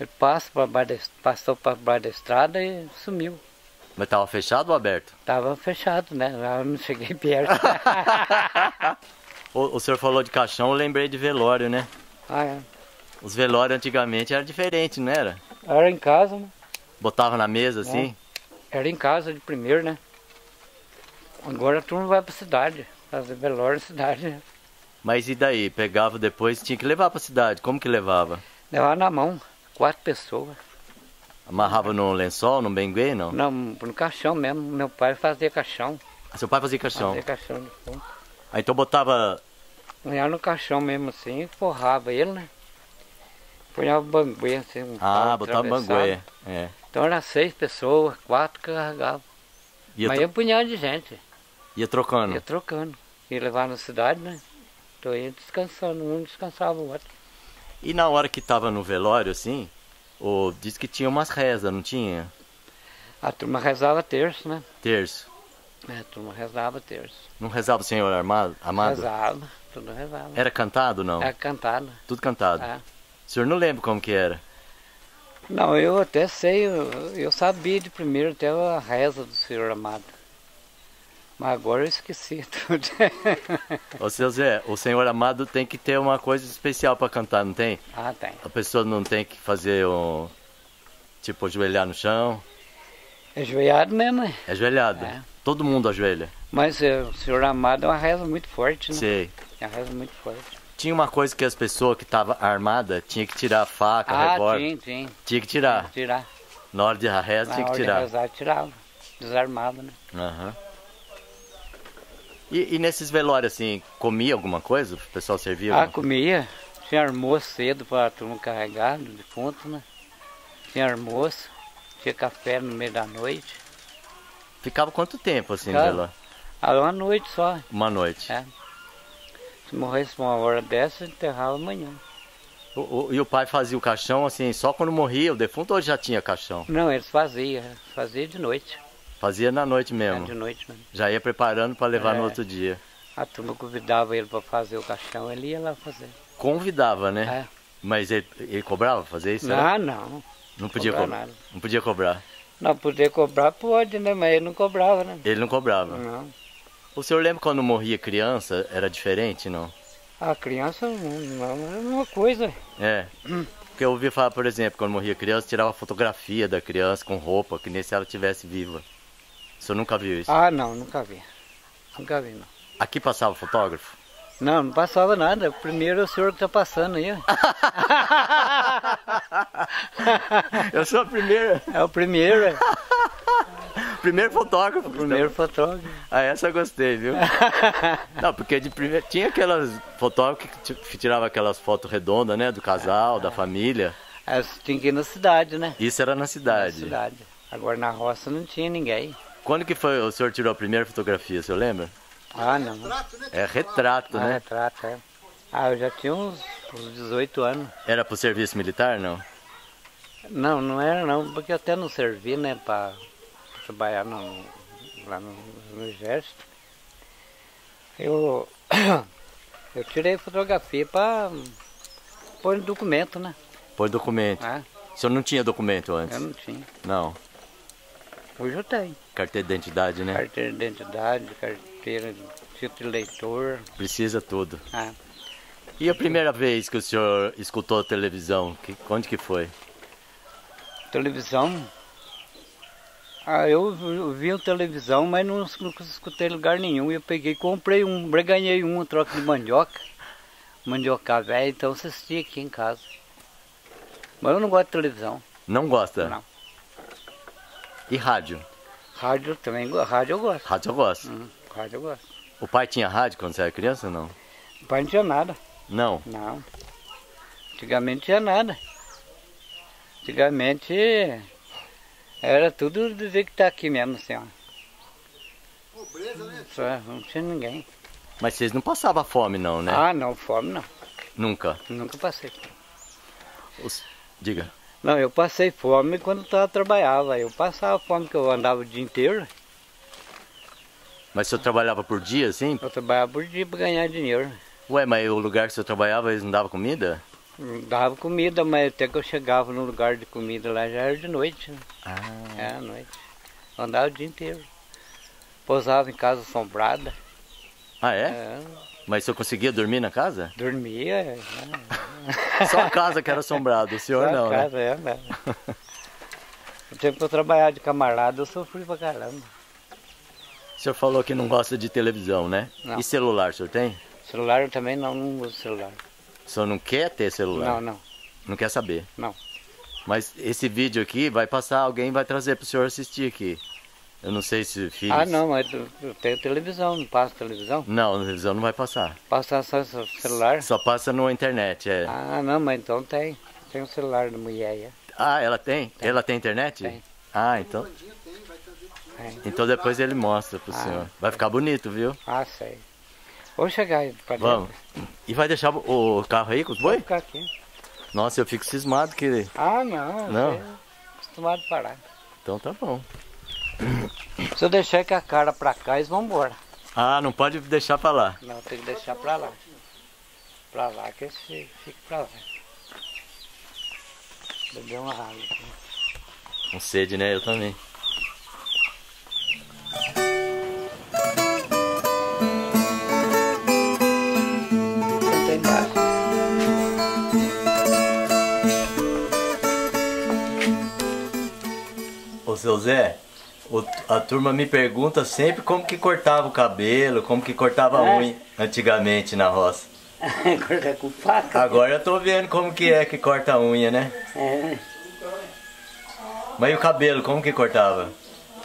Ele passa pra baixo passou para baixo da estrada e sumiu. Mas tava fechado ou aberto? Tava fechado, né? Eu não cheguei perto. O, o senhor falou de caixão, eu lembrei de velório, né? ah, é. Os velórios antigamente era diferente, não era? Era em casa, né? Botava na mesa assim? Era em casa de primeiro, né? Agora a turma vai pra cidade, fazer velório na cidade, né? Mas e daí? Pegava depois, tinha que levar pra cidade. Como que levava? Levar na mão, quatro pessoas. Amarrava no lençol, no benguê, não? Não, no caixão mesmo. Meu pai fazia caixão. Seu pai fazia caixão. Fazia caixão de fundo. Aí então botava. Punhava no caixão mesmo assim, forrava ele, né? Punhava banguê assim, um Ah, botava banguê. É. Então era seis pessoas, quatro carregavam. Ia, Mas tro- ia punhado de gente, ia trocando. ia trocando. Ia levar na cidade, né? Então ia descansando, um descansava o outro. E na hora que tava no velório, assim, o... diz que tinha umas rezas, não tinha? A turma rezava terço, né? Terço. É, a turma rezava terço. Não rezava o Senhor armado, amado? Rezava, tudo rezava. Era cantado, não? Era cantado. Tudo cantado. É. O senhor não lembra como que era? Não, eu até sei, eu, eu sabia de primeiro até a reza do Senhor amado. Mas agora eu esqueci tudo. Ô, seu Zé, o Senhor amado tem que ter uma coisa especial pra cantar, não tem? ah, tem. A pessoa não tem que fazer um... Tipo, ajoelhar no chão. É joelhado mesmo, né? É ajoelhado. É. Todo mundo ajoelha. Mas é, o Senhor amado é uma reza muito forte, né? Sei. É uma reza muito forte. Tinha uma coisa que as pessoas que estavam armadas tinha que tirar a faca, ah, revólver. sim, sim. Tinha que tirar. Tirar. Na hora de reza Na tinha que hora de tirar. rezar, tirava. Desarmado, né? Aham. E, e nesses velórios, assim, comia alguma coisa? O pessoal servia? Ah, comia. Tinha almoço cedo para a turma carregar, do defunto, né? Tinha almoço. Tinha café no meio da noite. Ficava quanto tempo, assim, no Ficava. velório? Ah, uma noite só. Uma noite. É. Se morresse uma hora dessa, enterrava amanhã. O- o- e o pai fazia o caixão, assim, só quando morria o defunto ou já tinha caixão? Não, eles faziam. Fazia de noite. Fazia na noite É, mesmo. de noite mesmo. Já ia preparando para levar no É. outro dia. A turma convidava ele para fazer o caixão, ele ia lá fazer. Convidava, né? É. Mas ele, ele cobrava fazer isso? era? Ah, não. Não podia cobrar nada. Não podia cobrar. Não, poder cobrar pode, né? Mas ele não cobrava, né? Ele não cobrava. Não. O senhor lembra quando morria criança? Era diferente, não? A criança não, é a mesma coisa. É. Porque eu ouvi falar, por exemplo, quando morria criança, tirava fotografia da criança com roupa, que nem se ela estivesse viva. O senhor nunca viu isso? Ah, não, nunca vi. Nunca vi, não. Aqui passava fotógrafo? Não, não passava nada. Primeiro é o senhor que tá passando aí. Eu sou a primeira, É o primeiro, é. primeiro fotógrafo. o primeiro fotógrafo. Ah, essa eu gostei, viu? Não, porque de primeiro tinha aquelas fotógrafos que ti- que tirava aquelas fotos redondas, né, do casal, da família. Você tinha que ir na cidade, né? Isso era na Na cidade. cidade. Agora na roça não tinha ninguém. Quando que foi o senhor tirou a primeira fotografia, o senhor lembra? Ah, não. É retrato, né? retrato, é. Ah, eu já tinha uns, uns 18 anos. Era pro serviço militar, não? Não, não era não, porque até não servi, né, pra trabalhar no, lá no, no exército. Eu, eu tirei fotografia pra pôr no documento, né? Por documento. Ah, O senhor não tinha documento antes? eu não tinha. Não. Hoje eu tenho. Carteira de identidade, né? Carteira de identidade, carteira título de eleitor. Precisa tudo. Ah, E a primeira vez que o senhor escutou a televisão, que, onde que foi? televisão. Ah, eu vi- a televisão, mas não, não escutei lugar nenhum. Eu peguei, comprei um, ganhei um, troca de mandioca. Mandioca velha, então assisti aqui em casa. Mas eu não gosto de televisão. Não gosta? Não. E rádio? Rádio também, rádio eu gosto. Rádio eu gosto. Hum, rádio eu gosto. O pai tinha rádio quando você era criança ou não? O pai não tinha nada. Não. Não. Antigamente tinha nada. Antigamente era tudo do jeito que tá aqui mesmo, assim, ó. Pobreza, né? Só, não tinha ninguém. Mas vocês não passavam fome não, né? Ah, não, fome não. Nunca. Nunca passei. Os- Diga. Não, eu passei fome quando eu trabalhava. Eu passava fome que eu andava o dia inteiro. Mas o senhor trabalhava por dia, assim? Eu trabalhava por dia para ganhar dinheiro. Ué, mas o lugar que o senhor trabalhava, eles não davam comida? Dava comida, mas até que eu chegava no lugar de comida lá já era de noite. Né? Ah. É, à noite. Andava o dia inteiro. Pousava em casa assombrada. Ah, é? É, Mas o senhor conseguia dormir na casa? dormia. né? Só a casa que era assombrada, o senhor Só não, né? casa, é, né? O tempo que eu trabalhava de camarada, eu sofri pra caramba. O senhor falou que não gosta de televisão, né? Não. E celular, o senhor tem? Celular eu também não, não uso celular. O senhor não quer ter celular? Não, não, Não quer saber? não. Mas esse vídeo aqui vai passar, alguém vai trazer pro senhor assistir aqui. Eu não sei se filhos... Ah, não, mas eu, tenho televisão, não passo televisão. Não, na televisão não vai passar. Passar só celular. Só passa na internet, é. Ah, não, mas então tem. Tem um celular da mulher aí. Ah, ela tem? Ela tem internet? Tem. Ah, então... Tem. Então depois ele mostra pro Ah. senhor. Vai ficar bonito, viu? Ah, sei. Vou chegar aí pra dentro. Vamos. E vai deixar o carro aí com os Vou ficar aqui. Nossa, eu fico cismado que... Ah, não. Não? eu Acostumado a parar. Então tá bom. Se eu deixar com a cara pra cá, eles vão embora. Ah, não pode deixar pra lá. Não, tem que deixar pra lá. Pra lá que eles fi- fiquem pra lá. Beber uma água. aqui. Com sede, né? Eu também. Ô seu Zé, o- a turma me pergunta sempre como que cortava o cabelo, como que cortava a É? unha antigamente na roça. Cortar com faca. Agora eu tô vendo como que é que corta a unha, né? É. Mas e o cabelo, como que cortava?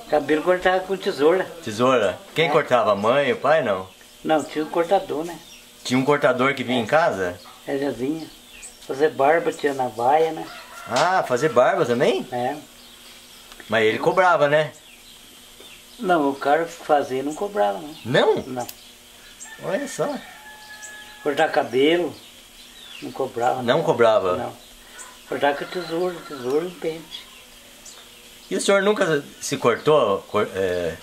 Cabelo cortava com tesoura. Tesoura? Quem É. cortava? A mãe, o pai não? Não, tinha um cortador, né? Tinha um cortador que vinha em casa? Ela vinha. Fazer barba tinha na vaia, né? Ah, fazer barba também? É. Mas ele cobrava, né? Não, o cara que fazia não cobrava, não. Não? Não. Olha só. Cortar cabelo, não cobrava. Não cobrava? Não. Cortar com tesoura, tesoura e pente. E o senhor nunca se cortou cor- é,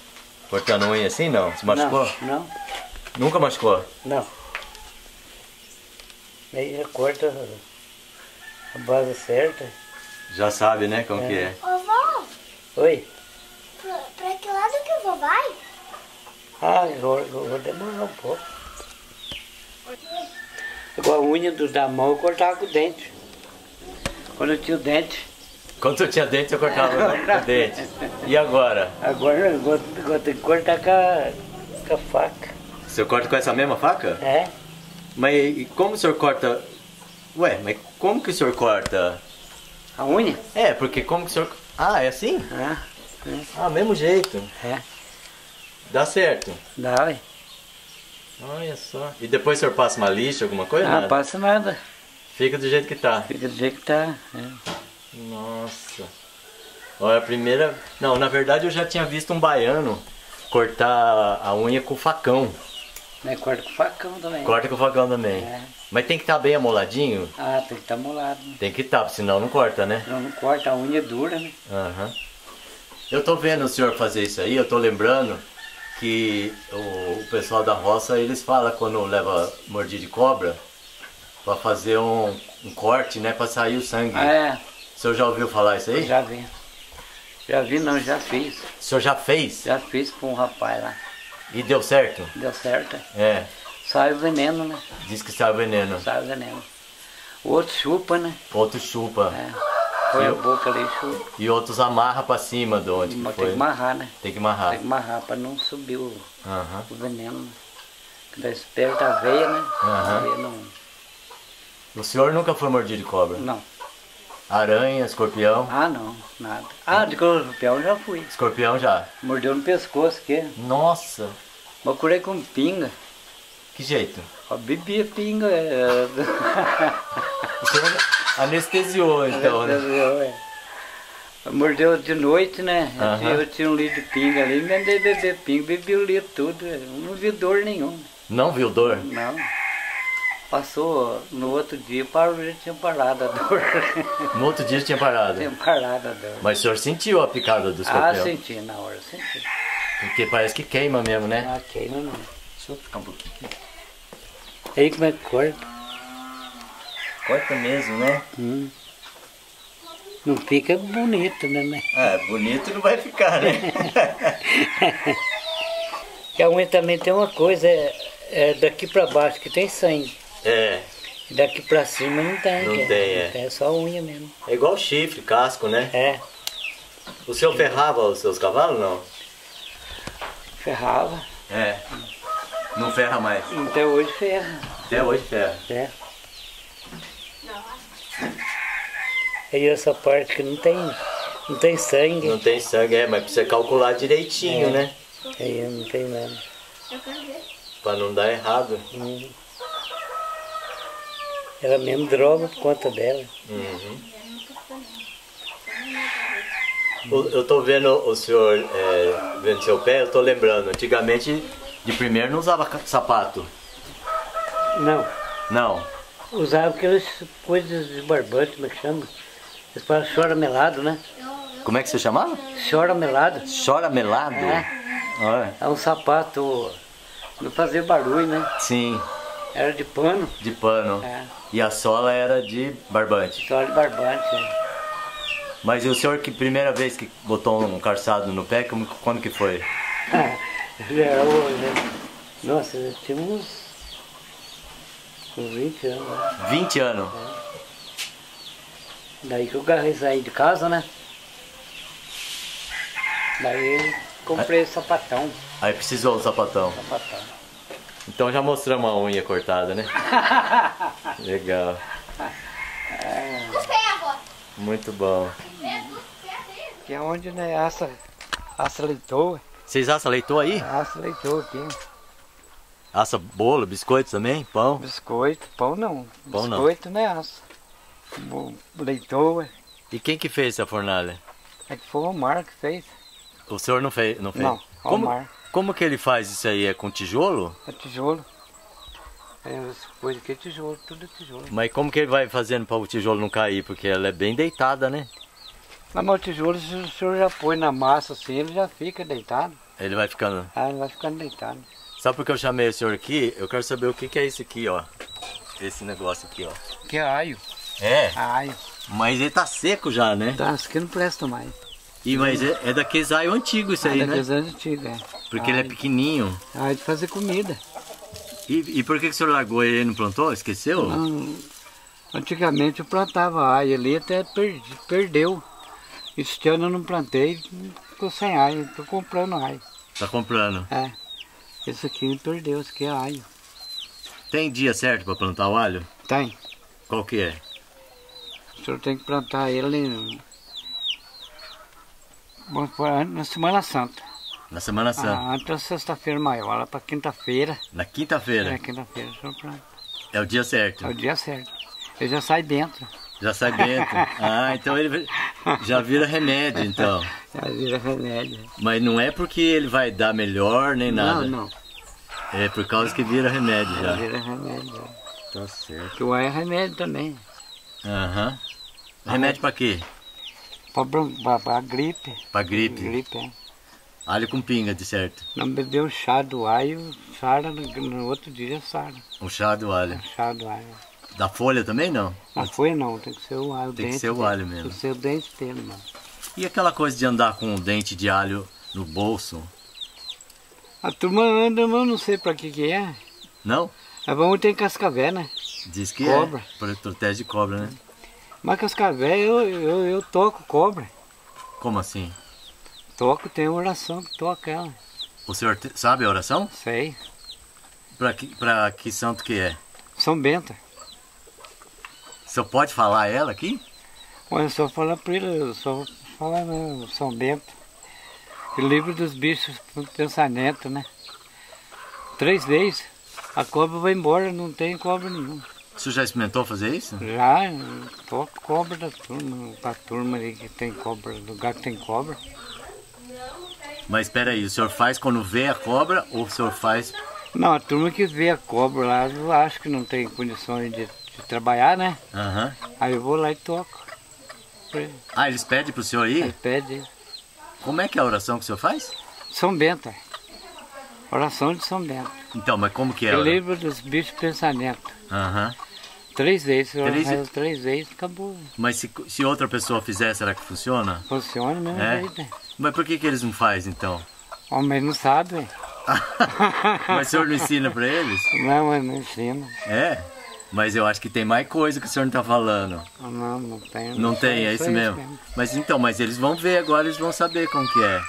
cortando unha assim, não? Se machucou? Não, não, Nunca machucou? não. Aí já corta a base certa. Já sabe, né, como É. que é. Ô, vó, Oi? pra, pra que lado que eu vou vai? Ah, eu vou, eu vou demorar um pouco. Igual a unha do, da mão eu cortava com o dente. Quando eu tinha o dente, Quando eu tinha dente, eu cortava o dente. E agora? agora eu vou, vou ter que cortar com a, com a faca. O senhor corta com essa mesma faca? É? Mas como o senhor corta... Ué, mas como que o senhor corta? A unha? É, porque como que o senhor... Ah, é assim? Ah, Ah, mesmo jeito. é. Dá certo. Dá, ué. Olha só. E depois o senhor passa uma lixa, alguma coisa? Não Nada? passa nada. Fica do jeito que tá. Fica do jeito que tá. É. Nossa. Olha, a primeira. Não, na verdade eu já tinha visto um baiano cortar a unha com facão. Né, corta com facão também. Corta com facão também. É. Mas tem que estar bem amoladinho? Ah, tem que estar molado. né? Tem que estar, senão não corta, né? Não, não corta, a unha é dura, né? Aham. Eu tô vendo o senhor fazer isso aí, eu tô lembrando que o, o pessoal da roça, eles falam quando leva mordida de cobra, pra fazer um, um corte, né, pra sair o sangue. Ah, é, senhor já ouviu falar isso aí? já vi. Já vi, não, já fiz. O senhor já fez? Já fiz com um rapaz lá. E deu certo? Deu certo. É, Sai o veneno, né? diz que sai o veneno. Sai o veneno. O outro chupa, né? Outro chupa. É. Põe a Eu- boca ali e chupa. E outros amarra pra cima de onde que Mas tem foi. que amarrar, né? Tem que amarrar. Tem que amarrar pra não subir o, o veneno. Né? Que dá esperta a veia, né? Aham. A veia não. O senhor nunca foi mordido de cobra? Não. Aranha, escorpião? Ah, não, nada. Ah, de corpião já fui. Escorpião já. Mordeu no pescoço aqui. Nossa, Mas curei com pinga. que jeito. Ó, bebia pinga. É... O senhor anestesiou então, né? Mordeu de noite, né? Eu Aham. tinha- Eu tinha um litro de pinga ali, me andei beber pinga, bebi o litro tudo. Não vi dor nenhuma. Não viu dor? Não. Passou no outro dia, parou, já tinha parado a dor. No outro dia tinha parado. tinha parado a dor. Mas o senhor sentiu a picada do ah, escorpião? senti na hora, senti. Porque parece que queima mesmo, né? Ah, queima não. Deixa eu ficar um pouquinho. Aí como é que corta? Corta mesmo, né? Hum. Não fica bonito, né? né? Ah, bonito não vai ficar, né? E a unha também tem uma coisa, é, é daqui pra baixo que tem sangue. É. E daqui pra cima não tem. Não que tem, é. É só unha mesmo. É igual chifre, casco, né? É, O senhor ferrava os seus cavalos, não? ferrava. É. Não ferra mais. Até hoje ferra. Até hoje ferra. É. Aí essa parte que não tem, não tem sangue. Não tem sangue, é, mas precisa calcular direitinho, É. né? Aí não tem nada. Pra não dar errado. Hum. Ela mesmo droga por conta dela. Uhum. O- Eu tô vendo o senhor é, vendo seu pé, eu tô lembrando, antigamente de primeiro não usava sapato. Não, Não. usava aquelas coisas de barbante, como é que chama? Eles falam chora melado, né? Como é que você chamava? Chora melado. Chora melado? É. Olha. É um sapato, não fazia barulho, né? Sim, Era de pano. de pano. É. E a sola era de barbante. Chora de barbante. né? Mas e o senhor que primeira vez que botou um calçado no pé, como, quando que foi? Era o- né? Nossa, eu tinha uns, uns 20 anos. né? 20 anos. Daí que eu garrei sair de casa, né? Daí comprei o sapatão. Aí precisou o sapatão. sapatão. Então já mostramos a unha cortada, né? Legal. Os pés, avó. Muito bom. Que é onde, né, assa, assa leitoa. Vocês assam leitão aí? Assa leitoa aqui. Assa bolo, biscoito também? Pão? Biscoito, pão não. Pão. Biscoito não é assa. Leitoa. E quem que fez essa fornalha? É que foi o Omar que fez. O senhor não fez? Não, fez? Não, como, Omar. Como que ele faz isso aí? É com tijolo? É tijolo. É, as coisas aqui é tijolo, tudo é tijolo. Mas como que ele vai fazendo para o tijolo não cair? Porque ela é bem deitada, né? Mas o tijolo, se o senhor já põe na massa assim, ele já fica deitado. Ele vai ficando... Ah, ele vai ficando deitado. Sabe por que eu chamei o senhor aqui? Eu quero saber o que, que é isso aqui, ó. Esse negócio aqui, ó. Que é aio. É, Aio. mas ele tá seco já, né? Tá, isso aqui não presta mais. E, mas é, é daqueles aio antigo isso aí, ah, né? daqueles anos antigos, é. Porque ele é pequenininho. Aio de fazer comida. E, e por que, que o senhor largou ele e não plantou? Esqueceu? Não, antigamente eu plantava aio ali, até perdi, perdeu. Este ano eu não plantei, ficou sem aio. Tô comprando aio. Tá comprando. É. Esse aqui me perdeu, esse aqui é aio. Tem dia certo para plantar o alho? Tem. Qual que é? O senhor tem que plantar ele na Semana Santa. Na Semana Santa. Ah, da sexta-feira maior, lá para quinta-feira. Na quinta-feira. É, quinta-feira. É o dia certo. É o dia certo. Ele já sai dentro. Já sai dentro. Ah, então ele já vira remédio, então. Já vira remédio. Mas não é porque ele vai dar melhor nem nada. Não, não. É por causa que vira remédio Já vira remédio. Tá certo. Porque o aio é remédio também. Aham. Remédio pra quê? Pra gripe. Pra gripe. Gripe, é. Alho com pinga, de certo. Não bebeu chá do aio, sara no, outro dia sara. O chá do alho. Chá do aio. Da folha também não? Mas foi não, tem que ser o alho. Tem que ser o dele. alho mesmo. Tem que ser o dente dele, mano. E aquela coisa de andar com o dente de alho no bolso? A turma anda, mas eu não sei pra que que é. Não? Mas vamos ter cascavé, né? Diz que Cobra. é. Protege de cobra, né? Mas cascavé eu, eu, eu toco cobra. Como assim? Toco, tem uma oração que toca ela. O senhor sabe a oração? Sei. Pra que, pra que santo que é? São Bento. O senhor pode falar ela aqui? Olha, só falar pra ele, eu só falar né, São Bento. Livro dos bichos do pensamento, né? Três vezes. A cobra vai embora, não tem cobra nenhuma. O senhor já experimentou fazer isso? Já, eu toco cobra da turma, pra turma ali que tem cobra, lugar que tem cobra. Mas espera aí, o senhor faz quando vê a cobra ou o senhor faz Não, a turma que vê a cobra lá, eu acho que não tem condições de, de trabalhar, né? Aham. Aí eu vou lá e toco. Ah, eles pedem pro senhor ir? pede Como é que é a oração que o senhor faz? São Bento. Oração de São Bento. Então, mas como que é? Eu livro dos bichos pensamento. Aham. Três vezes, Três rezo três vezes, acabou. Mas se, se outra pessoa fizer, será que funciona? Funciona mesmo É? jeito. Mas por que, que eles não fazem então? Homem não sabe. Mas o senhor não ensina pra eles? Não, mas não ensina. É? Mas eu acho que tem mais coisa que o senhor não tá falando. Não, não tem. Não só- tem, é isso mesmo. Mas então, mas eles vão ver agora, eles vão saber como que é.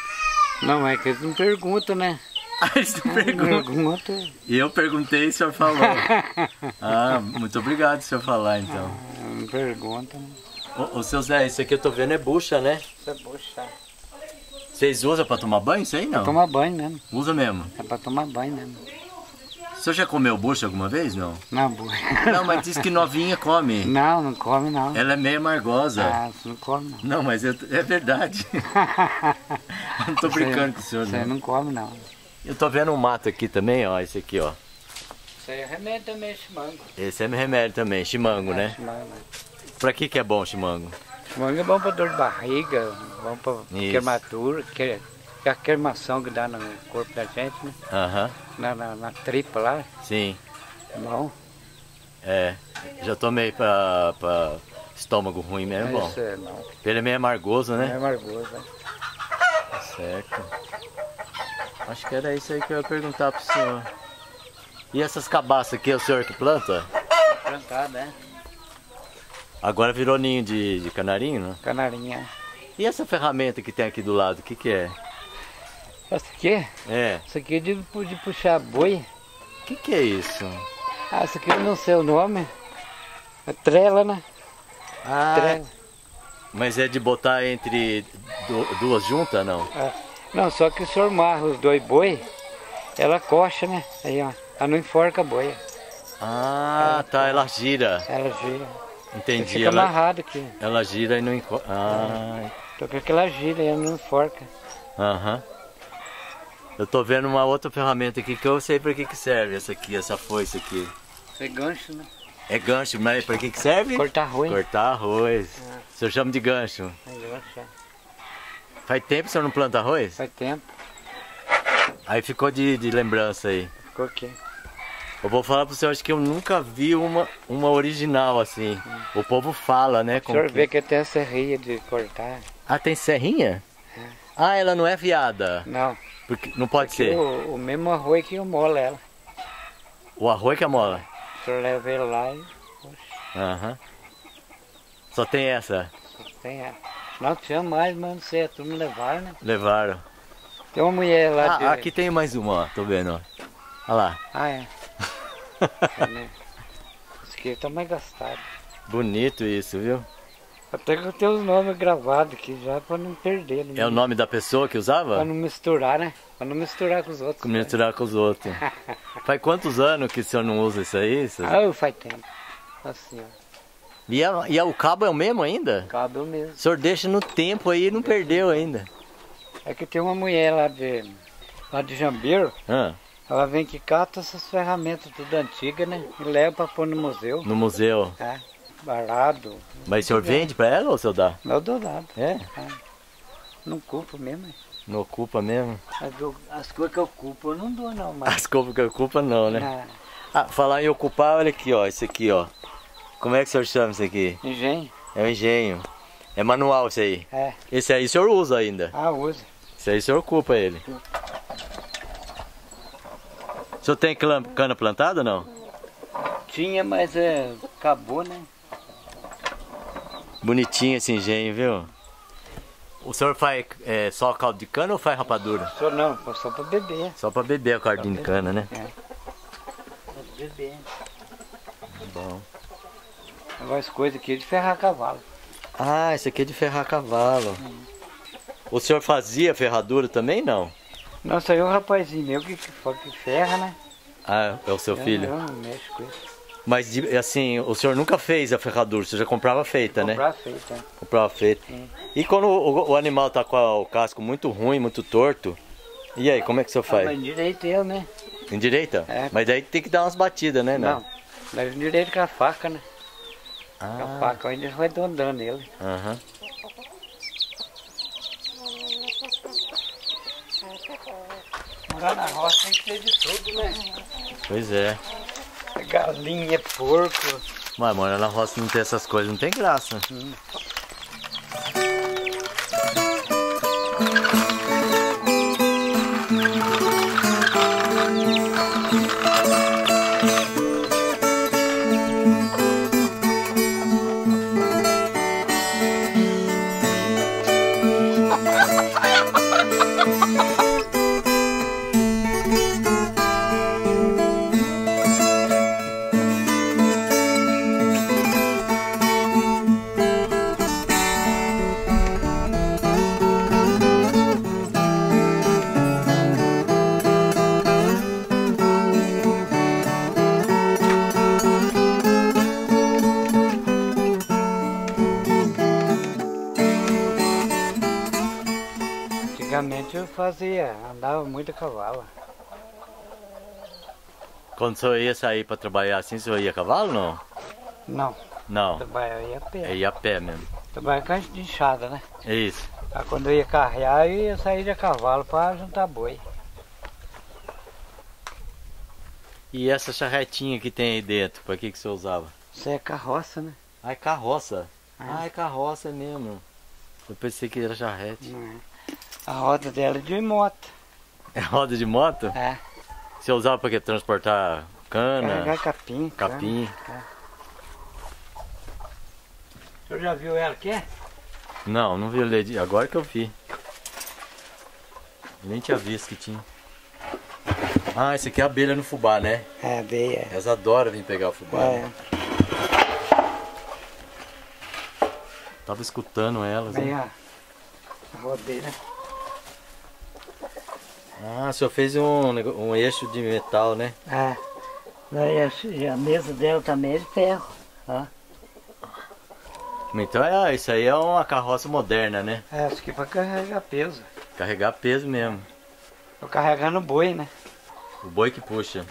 Não, é que eles não perguntam, né? Ah, eles não perguntam. Pergunta. E eu perguntei e o senhor falou. Ah, muito obrigado o senhor falar então. Não pergunta. Ô, ô seu Zé, isso aqui eu tô vendo é bucha, né? Isso é bucha. Vocês usam pra tomar banho isso aí não? Tomar banho mesmo. Usa mesmo. É pra tomar banho mesmo. O senhor já comeu bucha alguma vez, não? Não, bucha. Não, mas diz que novinha come. Não, não come não. Ela é meio amargosa. Ah, você não come não. Não, mas eu- é verdade. Eu não tô brincando com o senhor, Você não. não come não. Eu tô vendo um mato aqui também, ó. Esse aqui, ó. Isso aí é remédio também, chimango. Esse é remédio também, chimango, né? Chimango. Pra que que é bom chimango? Chimango é bom pra dor de barriga, bom Isso. queimadura, que, que é a queimação que dá no corpo da gente, né? Aham, Na, na, na tripa lá. sim. É bom. É. Já tomei pra, pra estômago ruim mesmo, é bom. Isso é bom. Ele é meio amargoso, É né? amargoso, né? Certo. Acho que era isso aí que eu ia perguntar pro senhor. E essas cabaças aqui, é o senhor que planta? Plantado, né? Agora virou ninho de, de canarinho, né? Canarinha. E essa ferramenta que tem aqui do lado, o que que é? Essa aqui? É. Isso aqui é de, de puxar boi. O que que é isso? Ah, isso aqui eu não sei o nome. É trela, né? Ah, Trela. mas é de botar entre du- duas juntas, não? É. Não, só que o senhor marra os dois boi, ela coxa, né? Aí, ó. Ela não enforca a boia. Ah, tá, ela gira. Ela gira. Entendi. Fica Ela, amarrado aqui. ela gira e não enco... Ah, Tô com aquela gira e ela não enforca. aham. Eu tô vendo uma outra ferramenta aqui que eu sei pra que que serve essa aqui, essa foice aqui. Isso é gancho, né? É gancho, mas pra que que serve? Cortar arroz. Cortar arroz. O senhor chama de gancho. É gancho, é. Faz tempo que o senhor não planta arroz? Faz tempo. Aí ficou de, de lembrança aí. Ficou aqui. Eu vou falar pro senhor, acho que eu nunca vi uma, uma original assim. O povo fala, né? O senhor que- vê que tem a serrinha de cortar. Ah, tem serrinha? Ah, ela não é viada. Não. Porque não pode ser. O, o mesmo arroz que eu molo ela. O arroz que é mola. O senhor leva ele lá e Aham. Só tem essa. tem ela. Não tinha mais, mas não sei, a turma levaram, né? Levaram. Tem uma mulher lá de... Ah, aqui tem mais uma, ó. Tô vendo, ó. Olha lá. Ah, é. É, né? Esse aqui tá mais gastado. Bonito isso, viu? Até que eu tenho os nomes gravados aqui já pra não perder. Não É o nome da pessoa que usava? Pra não misturar, né? Pra não misturar com os outros. Como misturar com os outros. Faz quantos anos que o senhor não usa isso aí? Ah, faz tempo. Assim, ó. E, a- e a- o cabo é o mesmo ainda? Cabe o mesmo. O senhor deixa no tempo aí e não perdeu ainda. É que tem uma mulher lá de. lá de Jambeiro, Ah, ela vem que cata essas ferramentas tudo antigas, né? E leva pra pôr no museu. no museu. É. Barado. Mas o senhor vende pra ela ou o senhor dá? Não dou nada. É? Não culpo mesmo. Não ocupa mesmo? As, eu- as coisas que eu culpo eu não dou não, mas. As coisas que ocupa não, né? Na Ah, falar em ocupar, olha aqui, ó. Esse aqui, ó. Como é que o senhor chama isso aqui? engenho. É um engenho. É manual esse aí. É. Esse aí o senhor usa ainda. Ah, usa. Esse aí o senhor ocupa ele. O senhor tem cana plantada ou não? Tinha, mas é. acabou, né? Bonitinho esse engenho, viu? O senhor faz é, só caldo de cana ou faz rapadura? Só não, só pra beber. Só pra beber o caldinho de cana, né? Pra beber. Bom. Agora as coisas aqui é de ferrar cavalo. Ah, esse aqui é de ferrar cavalo. O senhor fazia ferradura também, não? Nossa, aí o rapazinho meu que, que, ferra, né? Ah, é o seu Eu- filho. Eu, não mexo com isso. Mas assim, o senhor nunca fez a ferradura, o senhor já comprava feita, né? Comprar feito, né? Comprava feita. Sim. E quando o, o animal tá com a- o casco muito ruim, muito torto, e aí, como é que o senhor Ah, faz? mas direito eu, né? Endireita? É. Mas daí tem que dar umas batidas, né? Não. Leva direito com a faca, né? Com a Ah, faca ainda vai dondando ele. aham. Morar na roça tem que ter de tudo, né? Pois é. Galinha, porco. Mas morar na roça não tem essas coisas, não tem graça. Antigamente fazia, andava muito a cavalo. Quando o senhor ia sair pra trabalhar assim, o senhor ia a cavalo não? Não, Não. trabalhava ia a pé. É ia a pé mesmo. Trabalhava com de enxada, né? É isso. Aí quando eu ia carrear, eu ia sair de a cavalo para juntar boi. E essa charretinha que tem aí dentro, pra que que você usava? Isso é carroça, né? Ah, é carroça. É. Ah, é carroça mesmo. Eu pensei que era charrete. Não é. A roda dela é de moto. É roda de moto? É. Você usava pra quê? Transportar cana, Carregar capim. cana. capim? O senhor já viu ela aqui? Não, não vi. Agora que eu vi. Nem tinha visto que tinha. Ah, esse aqui é abelha no fubá, né? É, veia. Elas adoram vir pegar o fubá. É. né? Tava escutando elas. Aí, Né? ó. A rodeira. Ah, o senhor fez um, um eixo de metal, né? É. A, mesa dela também é de ferro. Então é, isso aí é uma carroça moderna, né? É, isso aqui é pra carregar peso. Carregar peso mesmo. Tô carregando boi, né? O boi que puxa.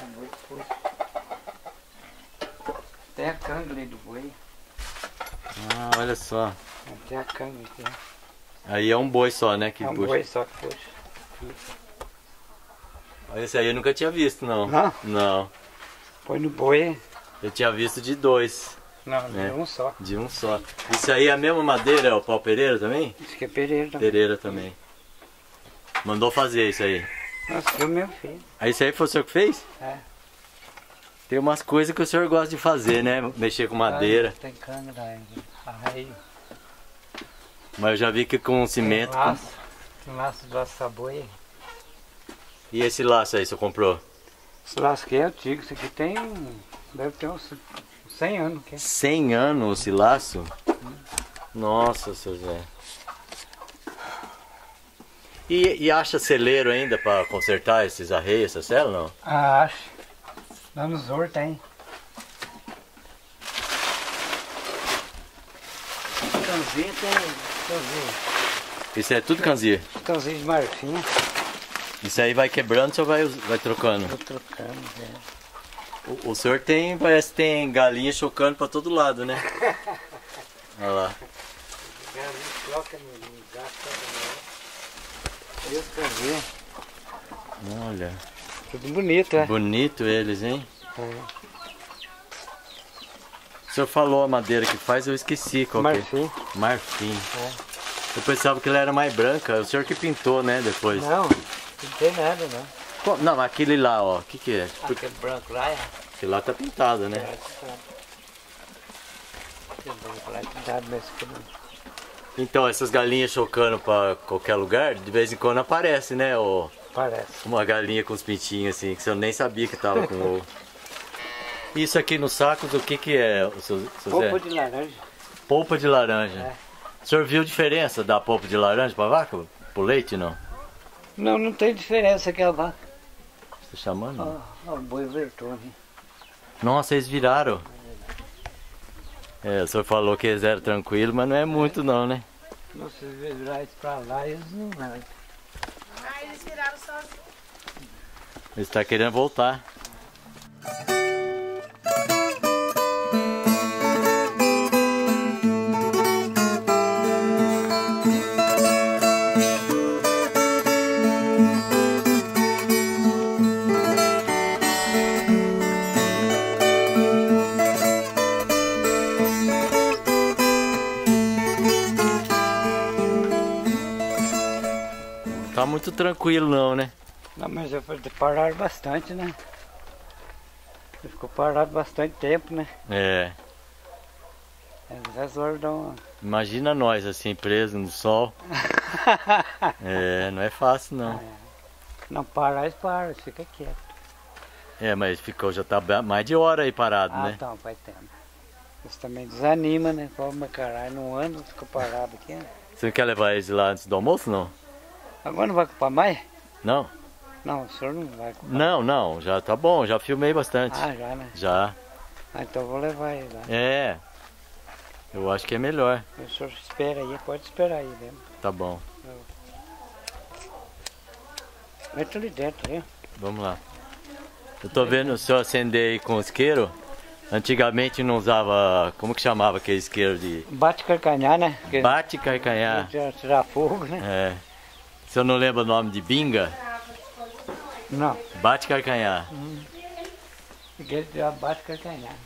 Tem a canga ali do boi. Ah, olha só. Tem a canga aqui. Aí é um boi só, né? Que É um puxa. boi só que puxa. Esse aí eu nunca tinha visto, não. Não? Não. Põe no boi. Eu tinha visto de dois, Não, É. é um só. de um só. Isso aí é a mesma madeira, é o pau pereira também? Isso aqui é pereira também. Pereira também. Mandou fazer isso aí. Nossa, que é o meu filho. Aí isso aí foi o senhor que fez? É. Tem umas coisas que o senhor gosta de fazer, né? Mexer com madeira. Ah, Tem canga da arraio. Mas eu já vi que com cimento. Tem laço. Tem laço do açaboi. E esse laço aí, o senhor comprou? Esse laço aqui é antigo. Isso aqui tem. Deve ter uns 100 anos. Que 100 anos esse laço? Nossa, seu Zé. E, e acha celeiro ainda pra consertar esses arreios, essas celas, não? Ah, acho. Lá no Zor tem. Cãozinho tem. Cãozinho. Isso é tudo canzia. Cãozinho de marfim. Isso aí vai quebrando, o senhor vai, vai trocando. Tô trocando. É. O, o senhor tem, parece que tem galinha chocando pra todo lado, né? Olha lá. Troca no também. Isso pra ver. Olha. Tudo bonito, é? Bonito eles, hein? É. O senhor falou a madeira que faz, eu esqueci qual que é. Marfim. Marfim. É. Eu pensava que ela era mais branca. O senhor que pintou, né, depois. Não, não tem nada, não. Pô, Não, mas aquele lá, ó. O que que é? Aquele branco lá é. Aquele lá tá pintado, né? Aquele branco lá é pintado, mas que não. Então, essas galinhas chocando pra qualquer lugar, de vez em quando aparece, né? Ó, Parece. uma galinha com os pintinhos assim, que você nem sabia que tava com ovo. Isso aqui no saco, o que que é, o seu, seu? Polpa de laranja. Polpa de laranja. É. O senhor viu diferença da polpa de laranja pra vaca? Pro leite, não? Não, não tem diferença que a vaca. Você tá chamando? Ó, ó, o boi vertou, né? Nossa, eles viraram. É, o senhor falou que eles eram tranquilos, mas não é muito não, né? Você virar isso pra lá, eles não vai. Ah, eles viraram sozinhos. Ele está querendo voltar. Muito tranquilo não, né? Não, mas eu pararam bastante, né? Ele ficou parado bastante tempo, né? É. Às horas dão uma... Imagina nós assim, presos no sol. é, não é fácil não. Não parar, eles param, fica quieto. É, mas ficou, já tá mais de hora aí parado, ah, né? Ah, então, vai tendo. Isso também desanima, né? Mas caralho, não anda, fica parado aqui. Né? Você não quer levar eles lá antes do almoço, não? Agora não vai ocupar mais? Não. Não, o senhor não vai ocupar. Não, não, já tá bom, já filmei bastante. Ah, já, né? Já. Ah, então eu vou levar ele lá. É. Eu acho que é melhor. O senhor espera aí, pode esperar aí mesmo. Tá bom. Mete ali dentro, né? Vamos lá. Eu tô vendo o senhor acender aí com isqueiro. Antigamente não usava. Como que chamava aquele isqueiro de. Bate carcanhar, né? Bate carcanhar. Tirar fogo, né? É. Senhor não lembra o nome de binga? Não. Bate carcanhar. Hum. Bate carcanhar.